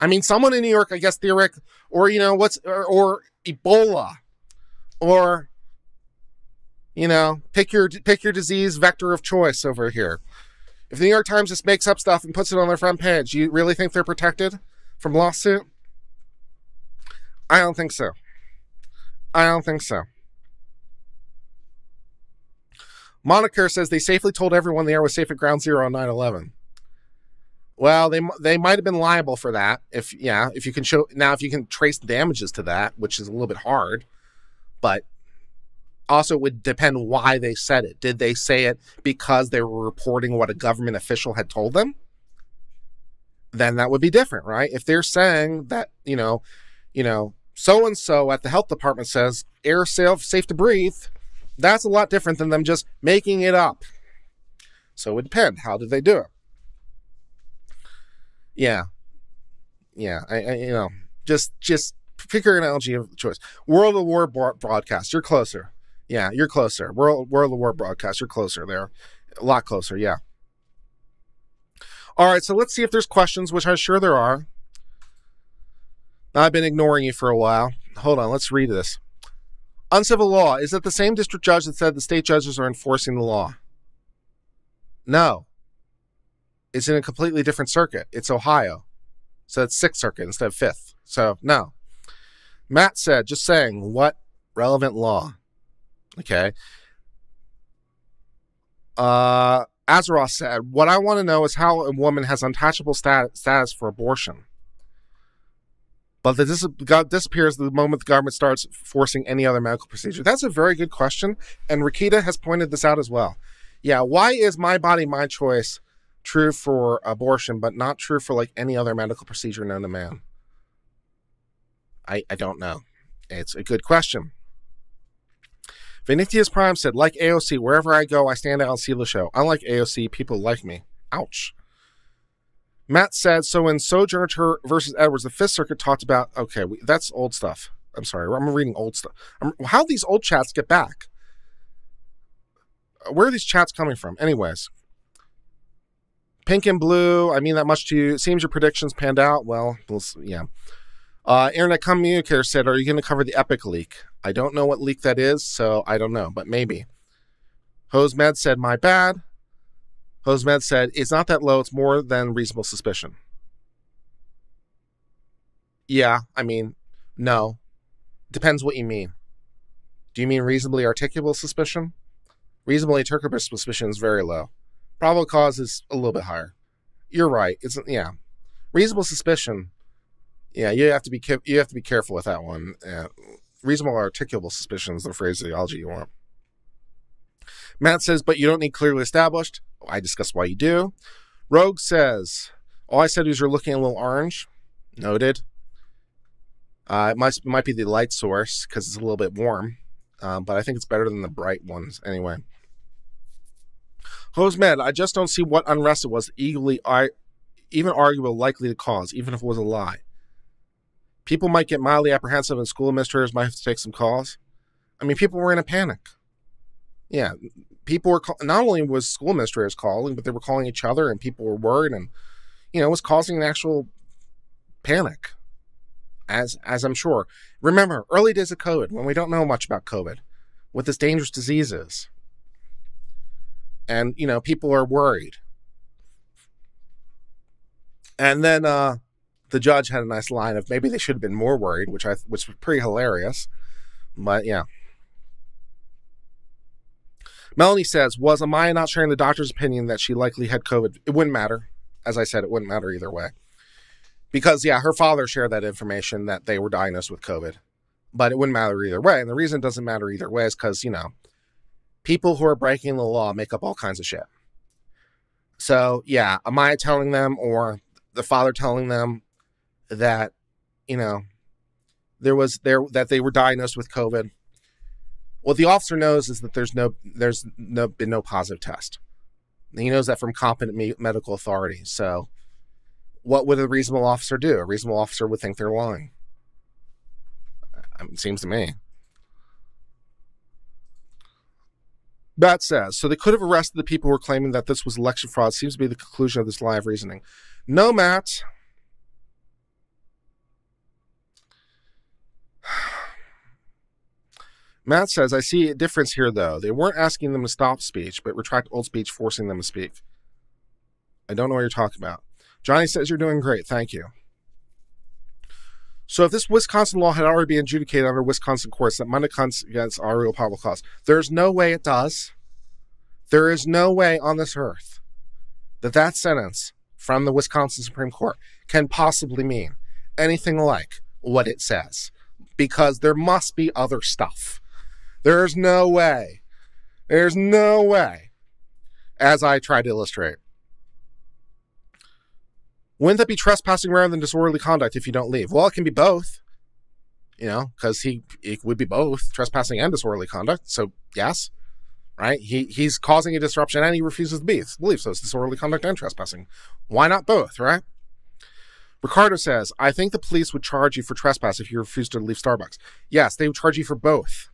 S1: I mean, someone in New York, I guess, theoretic, or you know, what's or, or Ebola, or you know, pick your pick your disease vector of choice over here. If the New York Times just makes up stuff and puts it on their front page, you really think they're protected from lawsuit? I don't think so. I don't think so. Moniker says they safely told everyone the air was safe at ground zero on 9 11. Well, they they might have been liable for that if yeah, if you can show now if you can trace damages to that, which is a little bit hard, but Also, it would depend why they said it. Did they say it because they were reporting what a government official had told them? Then that would be different, right? If they're saying that, you know, you know, so and so at the health department says air safe, safe to breathe, that's a lot different than them just making it up. So it would depend. How did they do it? Yeah, yeah. I, I you know, just just pick your analogy of choice. World of War broadcast. You're closer. Yeah, you're closer. World World of War broadcast. You're closer there, a lot closer. Yeah. All right, so let's see if there's questions, which I'm sure there are. I've been ignoring you for a while. Hold on, let's read this. Uncivil law. Is that the same district judge that said the state judges are enforcing the law? No. It's in a completely different circuit. It's Ohio. So it's Sixth Circuit instead of Fifth. So, no. Matt said, just saying, what relevant law? Okay. Uh, Azeroth said, what I want to know is how a woman has untouchable stat- status for abortion. But the dis- disappears the moment the government starts forcing any other medical procedure. That's a very good question. And Rakita has pointed this out as well. Yeah, why is my body, my choice true for abortion, but not true for like any other medical procedure known to man? I, I don't know. It's a good question. Venetius Prime said, like AOC, wherever I go, I stand out and see the show. Unlike AOC, people like me. Ouch. Matt said, so in Sojourner versus Edwards, the Fifth Circuit talked about, okay, we, that's old stuff. I'm sorry, I'm reading old stuff. I'm, how these old chats get back? Where are these chats coming from? Anyways, pink and blue, I mean that much to you. It seems your predictions panned out. Well, we'll yeah. Uh, Internet Communicator said, are you going to cover the Epic leak? I don't know what leak that is, so I don't know, but maybe. Hose Med said, my bad. Hosmed said, It's not that low, it's more than reasonable suspicion. Yeah, I mean, no. Depends what you mean. Do you mean reasonably articulable suspicion? Reasonably articulable suspicion is very low. Probable cause is a little bit higher. You're right. It's yeah. Reasonable suspicion. Yeah, you have to be you have to be careful with that one. Uh, reasonable articulable suspicion is the phraseology you want. Matt says, but you don't need clearly established. I discuss why you do. Rogue says, all I said is you're looking a little orange. Noted. Uh, it might, it might be the light source because it's a little bit warm, uh, but I think it's better than the bright ones anyway. Hose Med, I just don't see what unrest it was equally, even arguable likely to cause, even if it was a lie. People might get mildly apprehensive and school administrators might have to take some calls. I mean, people were in a panic. Yeah, people were call- not only was school administrators calling, but they were calling each other, and people were worried, and you know, it was causing an actual panic. As as I'm sure. Remember, early days of COVID, when we don't know much about COVID, what this dangerous disease is, and you know, people are worried. And then uh, the judge had a nice line of maybe they should have been more worried, which I which was pretty hilarious. But yeah. Melanie says, Was Amyiah not sharing the doctor's opinion that she likely had COVID? It wouldn't matter. As I said, it wouldn't matter either way. Because, yeah, her father shared that information that they were diagnosed with COVID, but it wouldn't matter either way. And the reason it doesn't matter either way is because, you know, people who are breaking the law make up all kinds of shit. So, yeah, Amyiah telling them or the father telling them that, you know, there was there that they were diagnosed with COVID what the officer knows is that there's no there's no been no positive test. he knows that from competent me- medical authority. So, what would a reasonable officer do? A reasonable officer would think they're lying. It seems to me. That says, so they could have arrested the people who were claiming that this was election fraud. Seems to be the conclusion of this line of reasoning. No, Matt. Matt says, I see a difference here, though. They weren't asking them to stop speech, but retract old speech, forcing them to speak. I don't know what you're talking about. Johnny says, You're doing great. Thank you. So, if this Wisconsin law had already been adjudicated under Wisconsin courts, that might have against our real probable cause. There's no way it does. There is no way on this earth that that sentence from the Wisconsin Supreme Court can possibly mean anything like what it says, because there must be other stuff There's no way. There's no way. As I tried to illustrate. Wouldn't that be trespassing rather than disorderly conduct if you don't leave? Well, it can be both. You know, because he it would be both trespassing and disorderly conduct. So yes, right? He he's causing a disruption and he refuses to be, leave. So it's disorderly conduct and trespassing. Why not both, right? Ricardo says, I think the police would charge you for trespass if you refuse to leave Starbucks. Yes, they would charge you for both,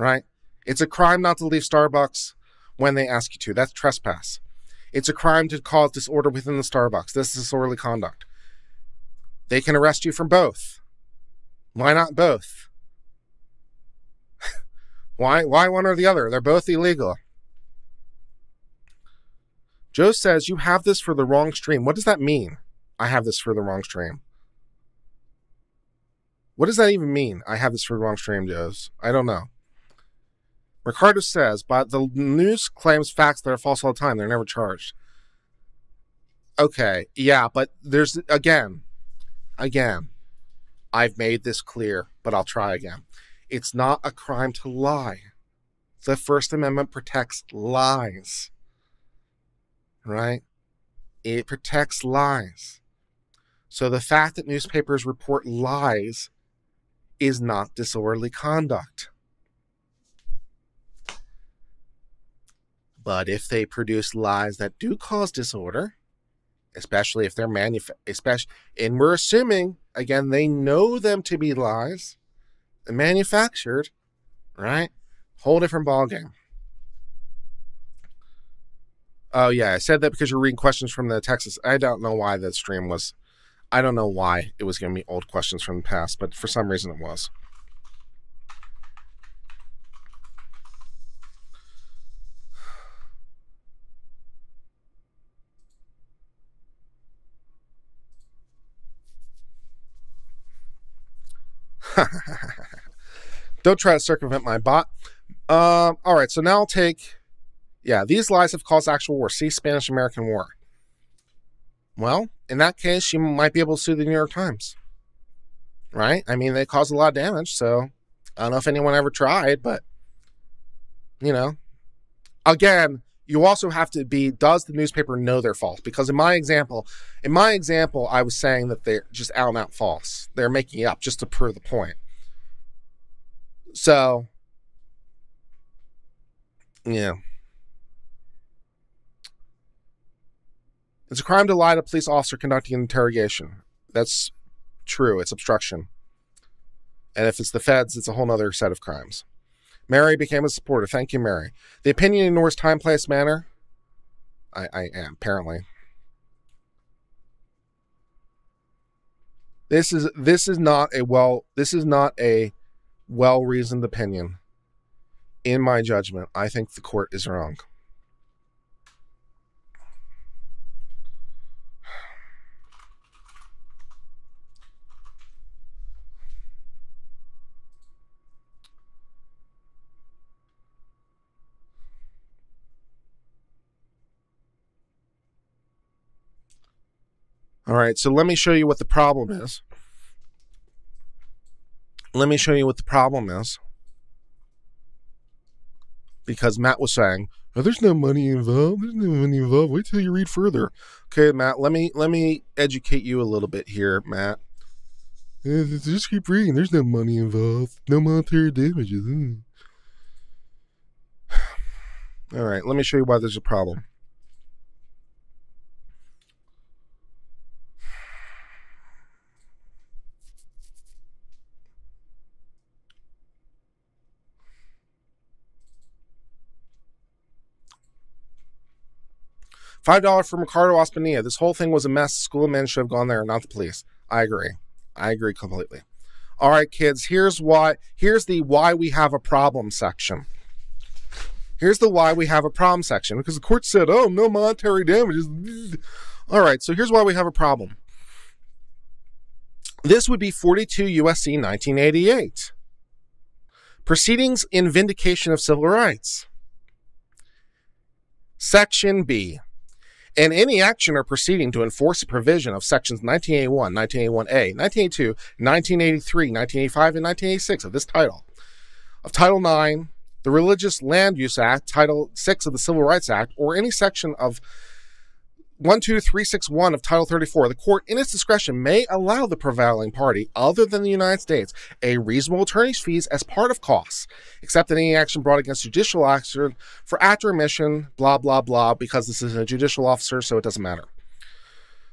S1: right? It's a crime not to leave Starbucks when they ask you to. That's trespass. It's a crime to cause disorder within the Starbucks. This is disorderly conduct. They can arrest you for both. Why not both? why why one or the other? They're both illegal. Joe says you have this for the wrong stream. What does that mean? I have this for the wrong stream. What does that even mean? I have this for the wrong stream, Joe's. I don't know. Ricardo says, but the news claims facts that are false all the time. They're never charged. Okay, yeah, but there's again, again, I've made this clear, but I'll try again. It's not a crime to lie. The First Amendment protects lies. Right? It protects lies. So the fact that newspapers report lies is not disorderly conduct. But if they produce lies that do cause disorder, especially if they're manuf especially and we're assuming again they know them to be lies manufactured right? Whole different ballgame. oh yeah i said that because you're reading questions from the texas. I don't know why that stream was i don't know why it was to be old questions from the past but for some reason it was Don't try to circumvent my bot. Um, all right, so now I'll take. Yeah, these lies have caused actual war. See Spanish American War. Well, in that case, you might be able to sue the New York Times. Right? I mean, they caused a lot of damage, so I don't know if anyone ever tried, but you know, again, you also have to be does the newspaper know they're false because in my example in my example i was saying that they're just out and out false. They're making it up just to prove the point. So yeah. It's a crime to lie to a police officer conducting an interrogation. That's true. It's obstruction. And if it's the feds it's a whole other set of crimes Mary became a supporter. Thank you, Mary. The opinion ignores time, place, manner. I, I am, apparently. This is this is not a well this is not a well reasoned opinion. In my judgment, I think the court is wrong. All right, so let me show you what the problem is. Let me show you what the problem is. Because Matt was saying, oh, there's no money involved. There's no money involved. Wait till you read further. Okay, Matt, let me let me educate you a little bit here, Matt. Uh, just keep reading. There's no money involved. No monetary damages. Mm. All right, let me show you why there's a problem. Five dollars from Ricardo Ospinilla. This whole thing was a mess. School of men should have gone there, not the police. I agree. I agree completely. All right, kids. Here's why. Here's the why we have a problem section. Here's the why we have a problem section because the court said, "Oh, no monetary damages." All right, so here's why we have a problem. This would be 42 USC 1988. Proceedings in vindication of civil rights. Section B and any action or proceeding to enforce a provision of sections 1981, 1981A, 1982, 1983, 1985, and 1986 of this title. Of Title IX, the Religious Land Use Act, Title VI of the Civil Rights Act, or any section of 12361 of Title 34, the court, in its discretion, may allow the prevailing party, other than the United States, a reasonable attorney's fees as part of costs, except in any action brought against judicial officer for act or omission, blah, blah, blah, because this is a judicial officer, so it doesn't matter.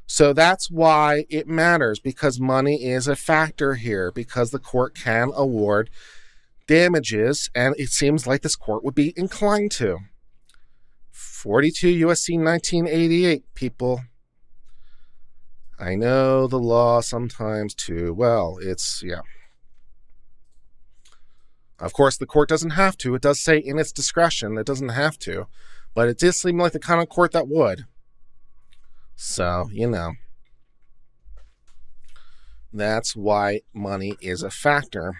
S1: So that's why it matters, because money is a factor here, because the court can award damages, and it seems like this court would be inclined to. 42 USC 1988, people. I know the law sometimes too well. It's, yeah. Of course, the court doesn't have to. It does say in its discretion it doesn't have to. But it does seem like the kind of court that would. So, you know. That's why money is a factor.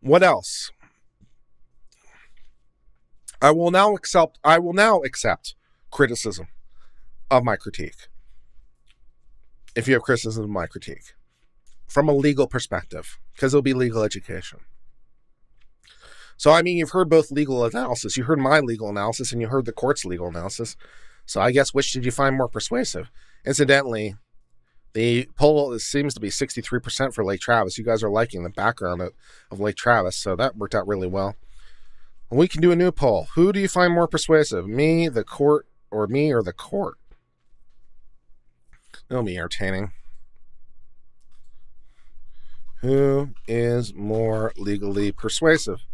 S1: What else? I will now accept I will now accept criticism of my critique. If you have criticism of my critique from a legal perspective, because it'll be legal education. So I mean you've heard both legal analysis. You heard my legal analysis and you heard the court's legal analysis. So I guess which did you find more persuasive? Incidentally, the poll seems to be 63% for Lake Travis. You guys are liking the background of, of Lake Travis, so that worked out really well. We can do a new poll. Who do you find more persuasive? Me, the court, or me, or the court? It'll be entertaining. Who is more legally persuasive?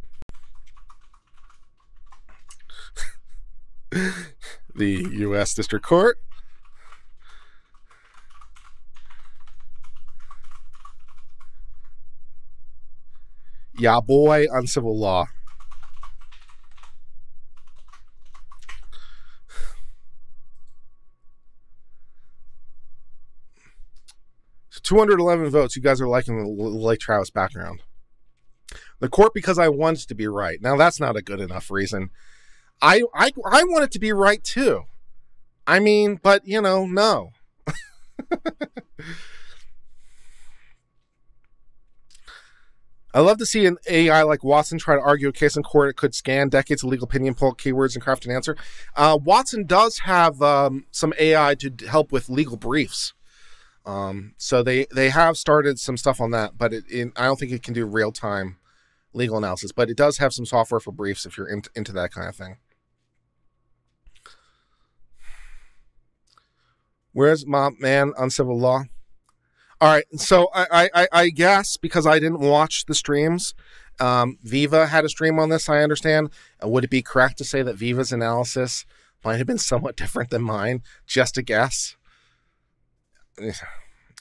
S1: the U.S. District Court Yeah, boy on civil law. So 211 votes. You guys are liking the Lake Travis background. The court because I want to be right. Now that's not a good enough reason. I I I want it to be right too. I mean, but you know, no. I love to see an AI like Watson try to argue a case in court. It could scan decades of legal opinion, pull keywords, and craft an answer. Uh, Watson does have um, some AI to help with legal briefs. Um, so they they have started some stuff on that, but it, it, I don't think it can do real time legal analysis. But it does have some software for briefs if you're in, into that kind of thing. Where's my man on civil law? All right, so I, I, I guess because I didn't watch the streams, um, Viva had a stream on this. I understand. Uh, would it be correct to say that Viva's analysis might have been somewhat different than mine? Just a guess.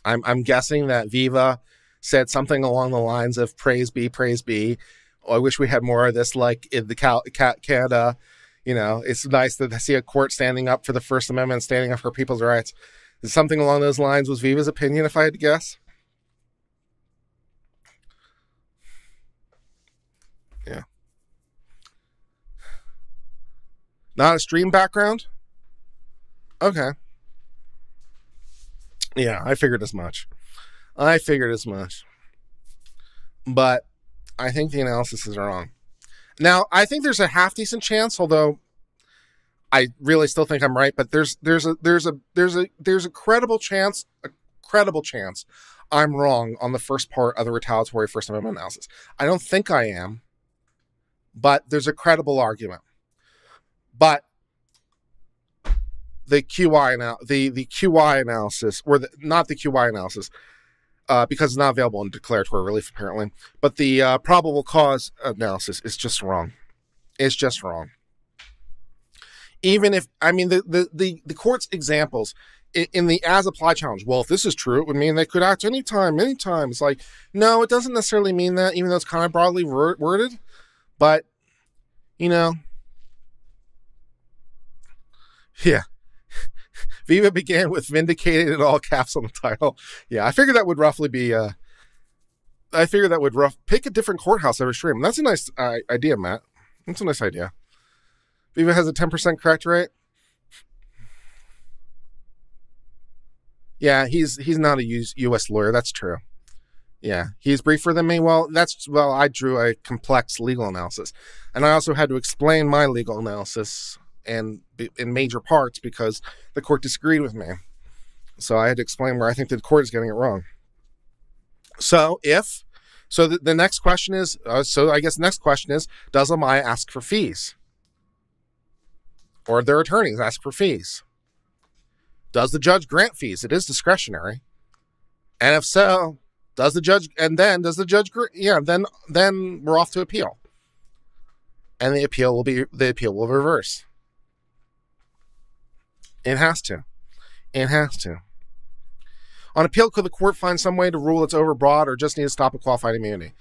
S1: I'm I'm guessing that Viva said something along the lines of "Praise be, praise be." Oh, I wish we had more of this, like in the Cal- Canada. You know, it's nice to see a court standing up for the First Amendment, standing up for people's rights. Something along those lines was Viva's opinion, if I had to guess. Yeah. Not a stream background? Okay. Yeah, I figured as much. I figured as much. But I think the analysis is wrong. Now, I think there's a half decent chance, although I really still think I'm right, but there's there's a there's a there's a there's a credible chance, a credible chance I'm wrong on the first part of the retaliatory First Amendment analysis. I don't think I am, but there's a credible argument. But the QI now the the QI analysis or the, not the QI analysis uh, because it's not available in declaratory relief apparently, but the uh, probable cause analysis is just wrong. It's just wrong even if I mean the the the, the court's examples in, the as applied challenge. Well, if this is true, it would mean they could act anytime, anytime. It's like no, it doesn't necessarily mean that, even though it's kind of broadly worded. But you know, yeah. Viva began with vindicated in all caps on the title. Yeah, I figured that would roughly be. Uh, I figured that would rough pick a different courthouse every stream. That's a nice uh, idea, Matt. That's a nice idea. Viva has a 10% correct rate. Yeah, he's he's not a U- U.S. lawyer. That's true. Yeah, he's briefer than me. Well, that's well, I drew a complex legal analysis, and I also had to explain my legal analysis and in major parts because the court disagreed with me. So I had to explain where I think the court is getting it wrong. So if so, the, the next question is uh, so I guess the next question is does Amyiah ask for fees, or their attorneys ask for fees? Does the judge grant fees? It is discretionary, and if so, does the judge and then does the judge yeah then then we're off to appeal, and the appeal will be the appeal will reverse. It has to. It has to. On appeal, could the court find some way to rule it's overbroad or just need to stop a qualified immunity?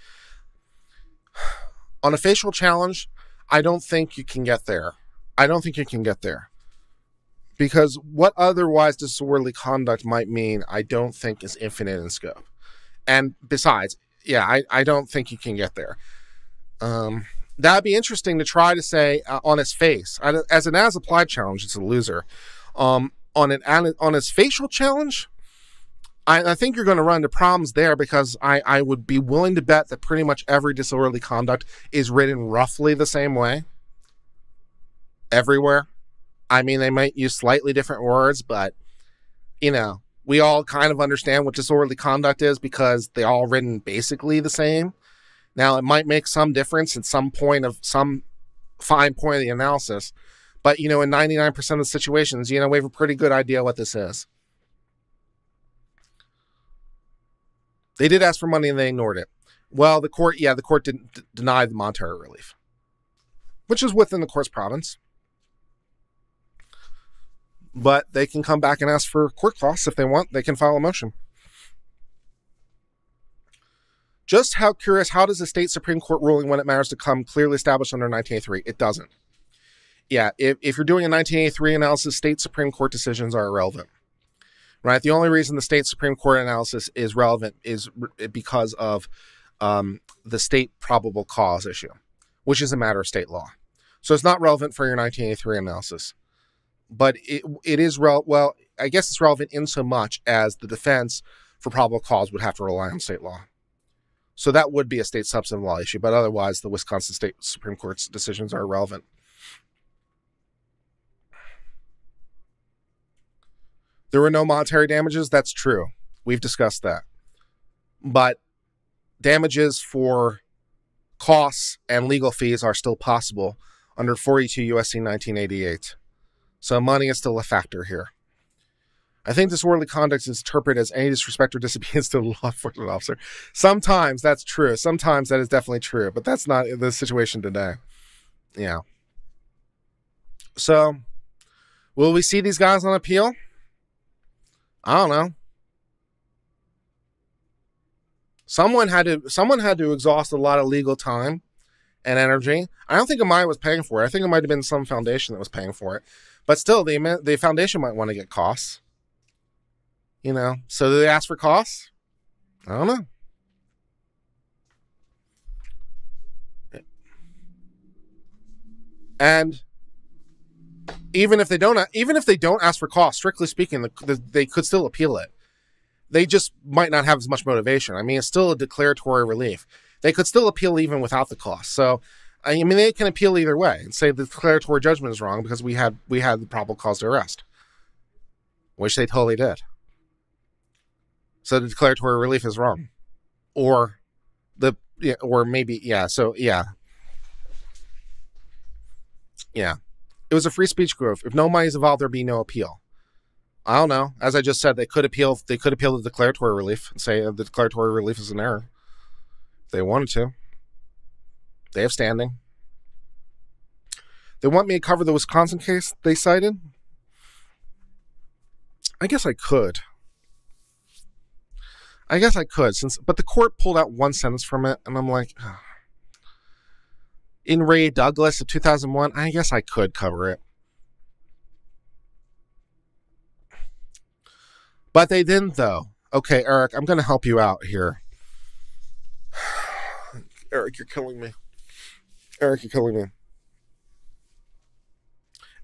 S1: On a facial challenge, I don't think you can get there. I don't think you can get there. Because what otherwise disorderly conduct might mean, I don't think is infinite in scope. And besides, yeah, I, I don't think you can get there. Um, that'd be interesting to try to say uh, on its face. As an as applied challenge, it's a loser. Um, on an on its facial challenge, I, I think you're going to run into problems there because I, I would be willing to bet that pretty much every disorderly conduct is written roughly the same way everywhere. I mean, they might use slightly different words, but you know, we all kind of understand what disorderly conduct is because they're all written basically the same. Now, it might make some difference at some point of some fine point of the analysis, but you know, in 99% of the situations, you know, we have a pretty good idea what this is. They did ask for money and they ignored it. Well, the court, yeah, the court didn't deny the monetary relief, which is within the court's province. But they can come back and ask for court costs if they want. They can file a motion. Just how curious, how does the state Supreme Court ruling when it matters to come clearly established under 1983? It doesn't. Yeah, if, if you're doing a 1983 analysis, state Supreme Court decisions are irrelevant right? The only reason the state Supreme Court analysis is relevant is because of um, the state probable cause issue, which is a matter of state law. So it's not relevant for your 1983 analysis, but it it is rel- well. I guess it's relevant in so much as the defense for probable cause would have to rely on state law. So that would be a state substantive law issue, but otherwise, the Wisconsin State Supreme Court's decisions are irrelevant. There were no monetary damages. That's true. We've discussed that. But damages for costs and legal fees are still possible under 42 USC 1988. So money is still a factor here. I think disorderly conduct is interpreted as any disrespect or disobedience to a law enforcement officer. Sometimes that's true. Sometimes that is definitely true, but that's not the situation today. Yeah. So, will we see these guys on appeal? I don't know. Someone had to someone had to exhaust a lot of legal time and energy. I don't think Amyiah was paying for it. I think it might have been some foundation that was paying for it. But still, the the foundation might want to get costs. You know, so do they ask for costs? I don't know. And even if they don't uh, even if they don't ask for costs, strictly speaking the, the, they could still appeal it they just might not have as much motivation i mean it's still a declaratory relief they could still appeal even without the cost so i mean they can appeal either way and say the declaratory judgment is wrong because we had we had the probable cause to arrest which they totally did so the declaratory relief is wrong or the or maybe yeah so yeah yeah it was a free speech group. If no money is involved, there'd be no appeal. I don't know. As I just said, they could appeal. They could appeal the declaratory relief and say the declaratory relief is an error. If they wanted to. They have standing. They want me to cover the Wisconsin case they cited. I guess I could. I guess I could, since but the court pulled out one sentence from it, and I'm like. Oh in re Douglas of 2001, I guess I could cover it. But they didn't, though. Okay, Eric, I'm going to help you out here. Eric, you're killing me. Eric, you're killing me.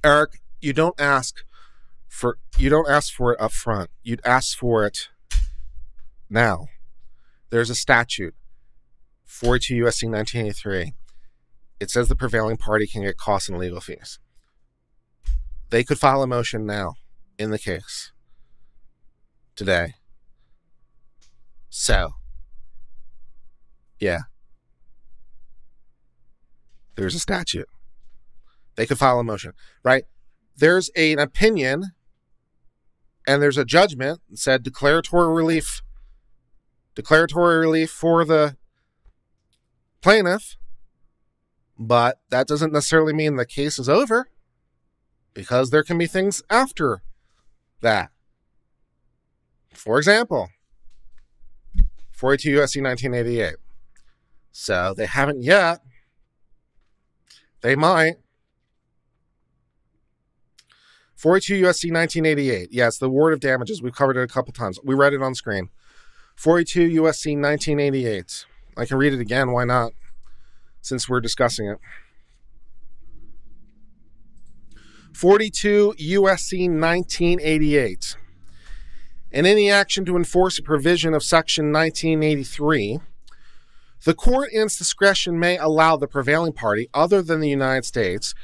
S1: Eric, you don't ask for you don't ask for it up front. You'd ask for it now. There's a statute, 42 USC 1983. It says the prevailing party can get costs and legal fees. They could file a motion now in the case today. So, yeah. There's a statute. They could file a motion, right? There's an opinion and there's a judgment that said declaratory relief declaratory relief for the plaintiff but that doesn't necessarily mean the case is over because there can be things after that for example 42 USC 1988 so they haven't yet they might 42 USC 1988. Yes, the award of damages. We've covered it a couple times. We read it on screen. 42 USC 1988. I can read it again. Why not? Since we're discussing it. 42 USC 1988. In any action to enforce a provision of Section 1983, the court in its discretion may allow the prevailing party, other than the United States,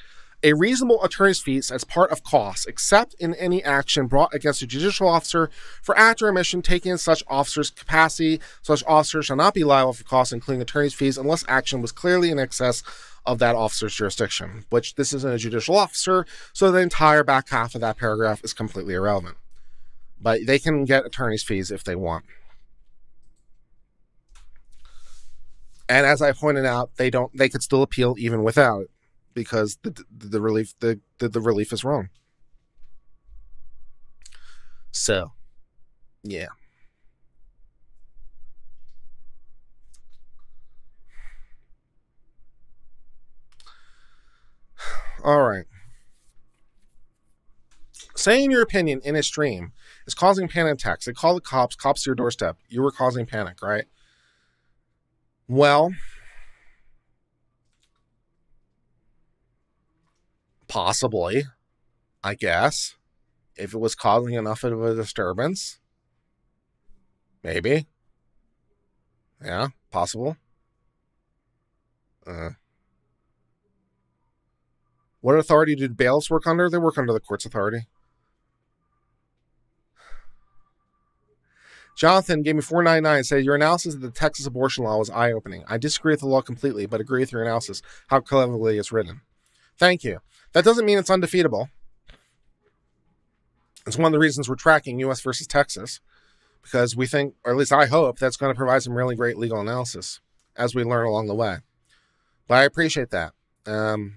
S1: a reasonable attorney's fees as part of costs, except in any action brought against a judicial officer for act or omission taken in such officer's capacity. Such officer shall not be liable for costs, including attorney's fees, unless action was clearly in excess of that officer's jurisdiction, which this isn't a judicial officer, so the entire back half of that paragraph is completely irrelevant. But they can get attorney's fees if they want. And as I pointed out, they don't they could still appeal even without it because the the, relief the, the the relief is wrong. So, yeah. All right. Saying your opinion in a stream is causing panic attacks. They call the cops, cops to your doorstep. You were causing panic, right? Well, Possibly, I guess. If it was causing enough of a disturbance. Maybe. Yeah, possible. Uh, what authority did bailiffs work under? They work under the court's authority. Jonathan gave me 499 and said, Your analysis of the Texas abortion law was eye opening. I disagree with the law completely, but agree with your analysis, how cleverly it's written. Thank you. That doesn't mean it's undefeatable. It's one of the reasons we're tracking U.S. versus Texas, because we think, or at least I hope, that's going to provide some really great legal analysis as we learn along the way. But I appreciate that. Um,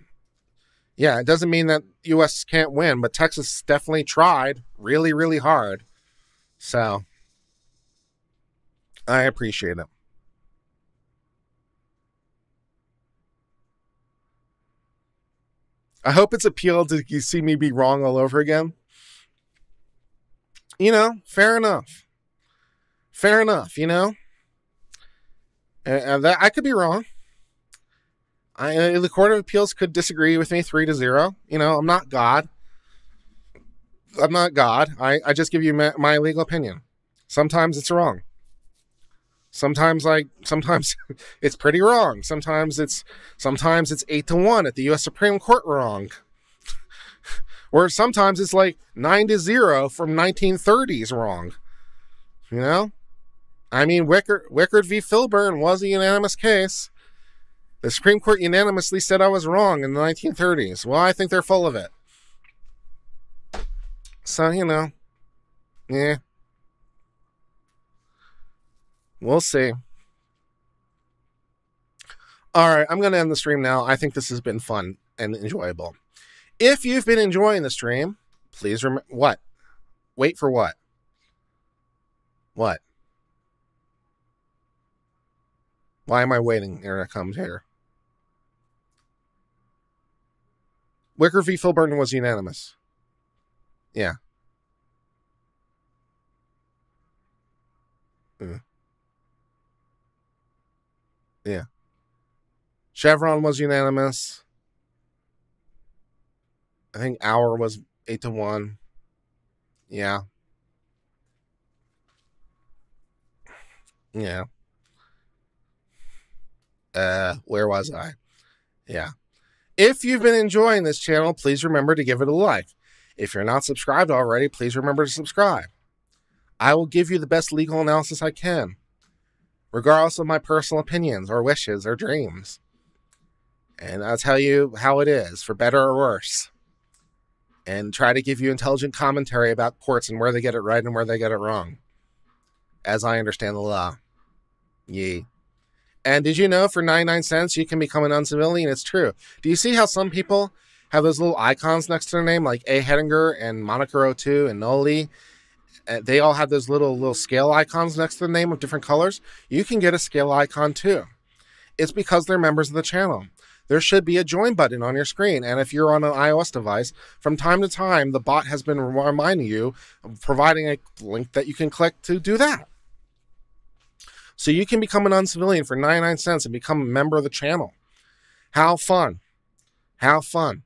S1: yeah, it doesn't mean that U.S. can't win, but Texas definitely tried really, really hard. So I appreciate it. I hope it's appealed to you see me be wrong all over again. You know, fair enough. Fair enough, you know? And that I could be wrong. I, uh, the Court of Appeals could disagree with me three to zero. You know, I'm not God. I'm not God. I, I just give you my, my legal opinion. Sometimes it's wrong sometimes like sometimes it's pretty wrong. Sometimes it's sometimes it's 8 to 1 at the US Supreme Court wrong. Or sometimes it's like 9 to 0 from 1930s wrong. You know? I mean Wickard Wickard v. Filburn was a unanimous case. The Supreme Court unanimously said I was wrong in the 1930s well I think they're full of it. So you know. Yeah We'll see. All right, I'm going to end the stream now. I think this has been fun and enjoyable. If you've been enjoying the stream, please remember what? Wait for what? What? Why am I waiting? Here it comes here. Wickard v. Filburn was unanimous. Yeah. Mm. Yeah. Chevron was unanimous. I think Hour was eight to one. Yeah. Yeah. Uh, where was I? Yeah. If you've been enjoying this channel, please remember to give it a like. If you're not subscribed already, please remember to subscribe. I will give you the best legal analysis I can, regardless of my personal opinions or wishes or dreams. And I'll tell you how it is, for better or worse. And try to give you intelligent commentary about courts and where they get it right and where they get it wrong, as I understand the law. Yee. And did you know for 99 cents you can become an uncivilian? It's true. Do you see how some people have those little icons next to their name, like A. Hedinger and Monaco02 and Noli? Uh, they all have those little little scale icons next to the name of different colors. You can get a scale icon too. It's because they're members of the channel. There should be a join button on your screen. And if you're on an iOS device, from time to time, the bot has been reminding you, providing a link that you can click to do that. So you can become an uncivilian for 99 cents and become a member of the channel. How fun. How fun.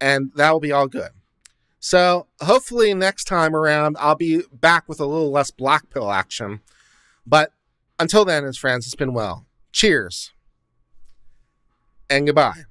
S1: And that will be all good. So hopefully next time around, I'll be back with a little less black pill action. But until then, as friends, it's been well. Cheers and goodbye.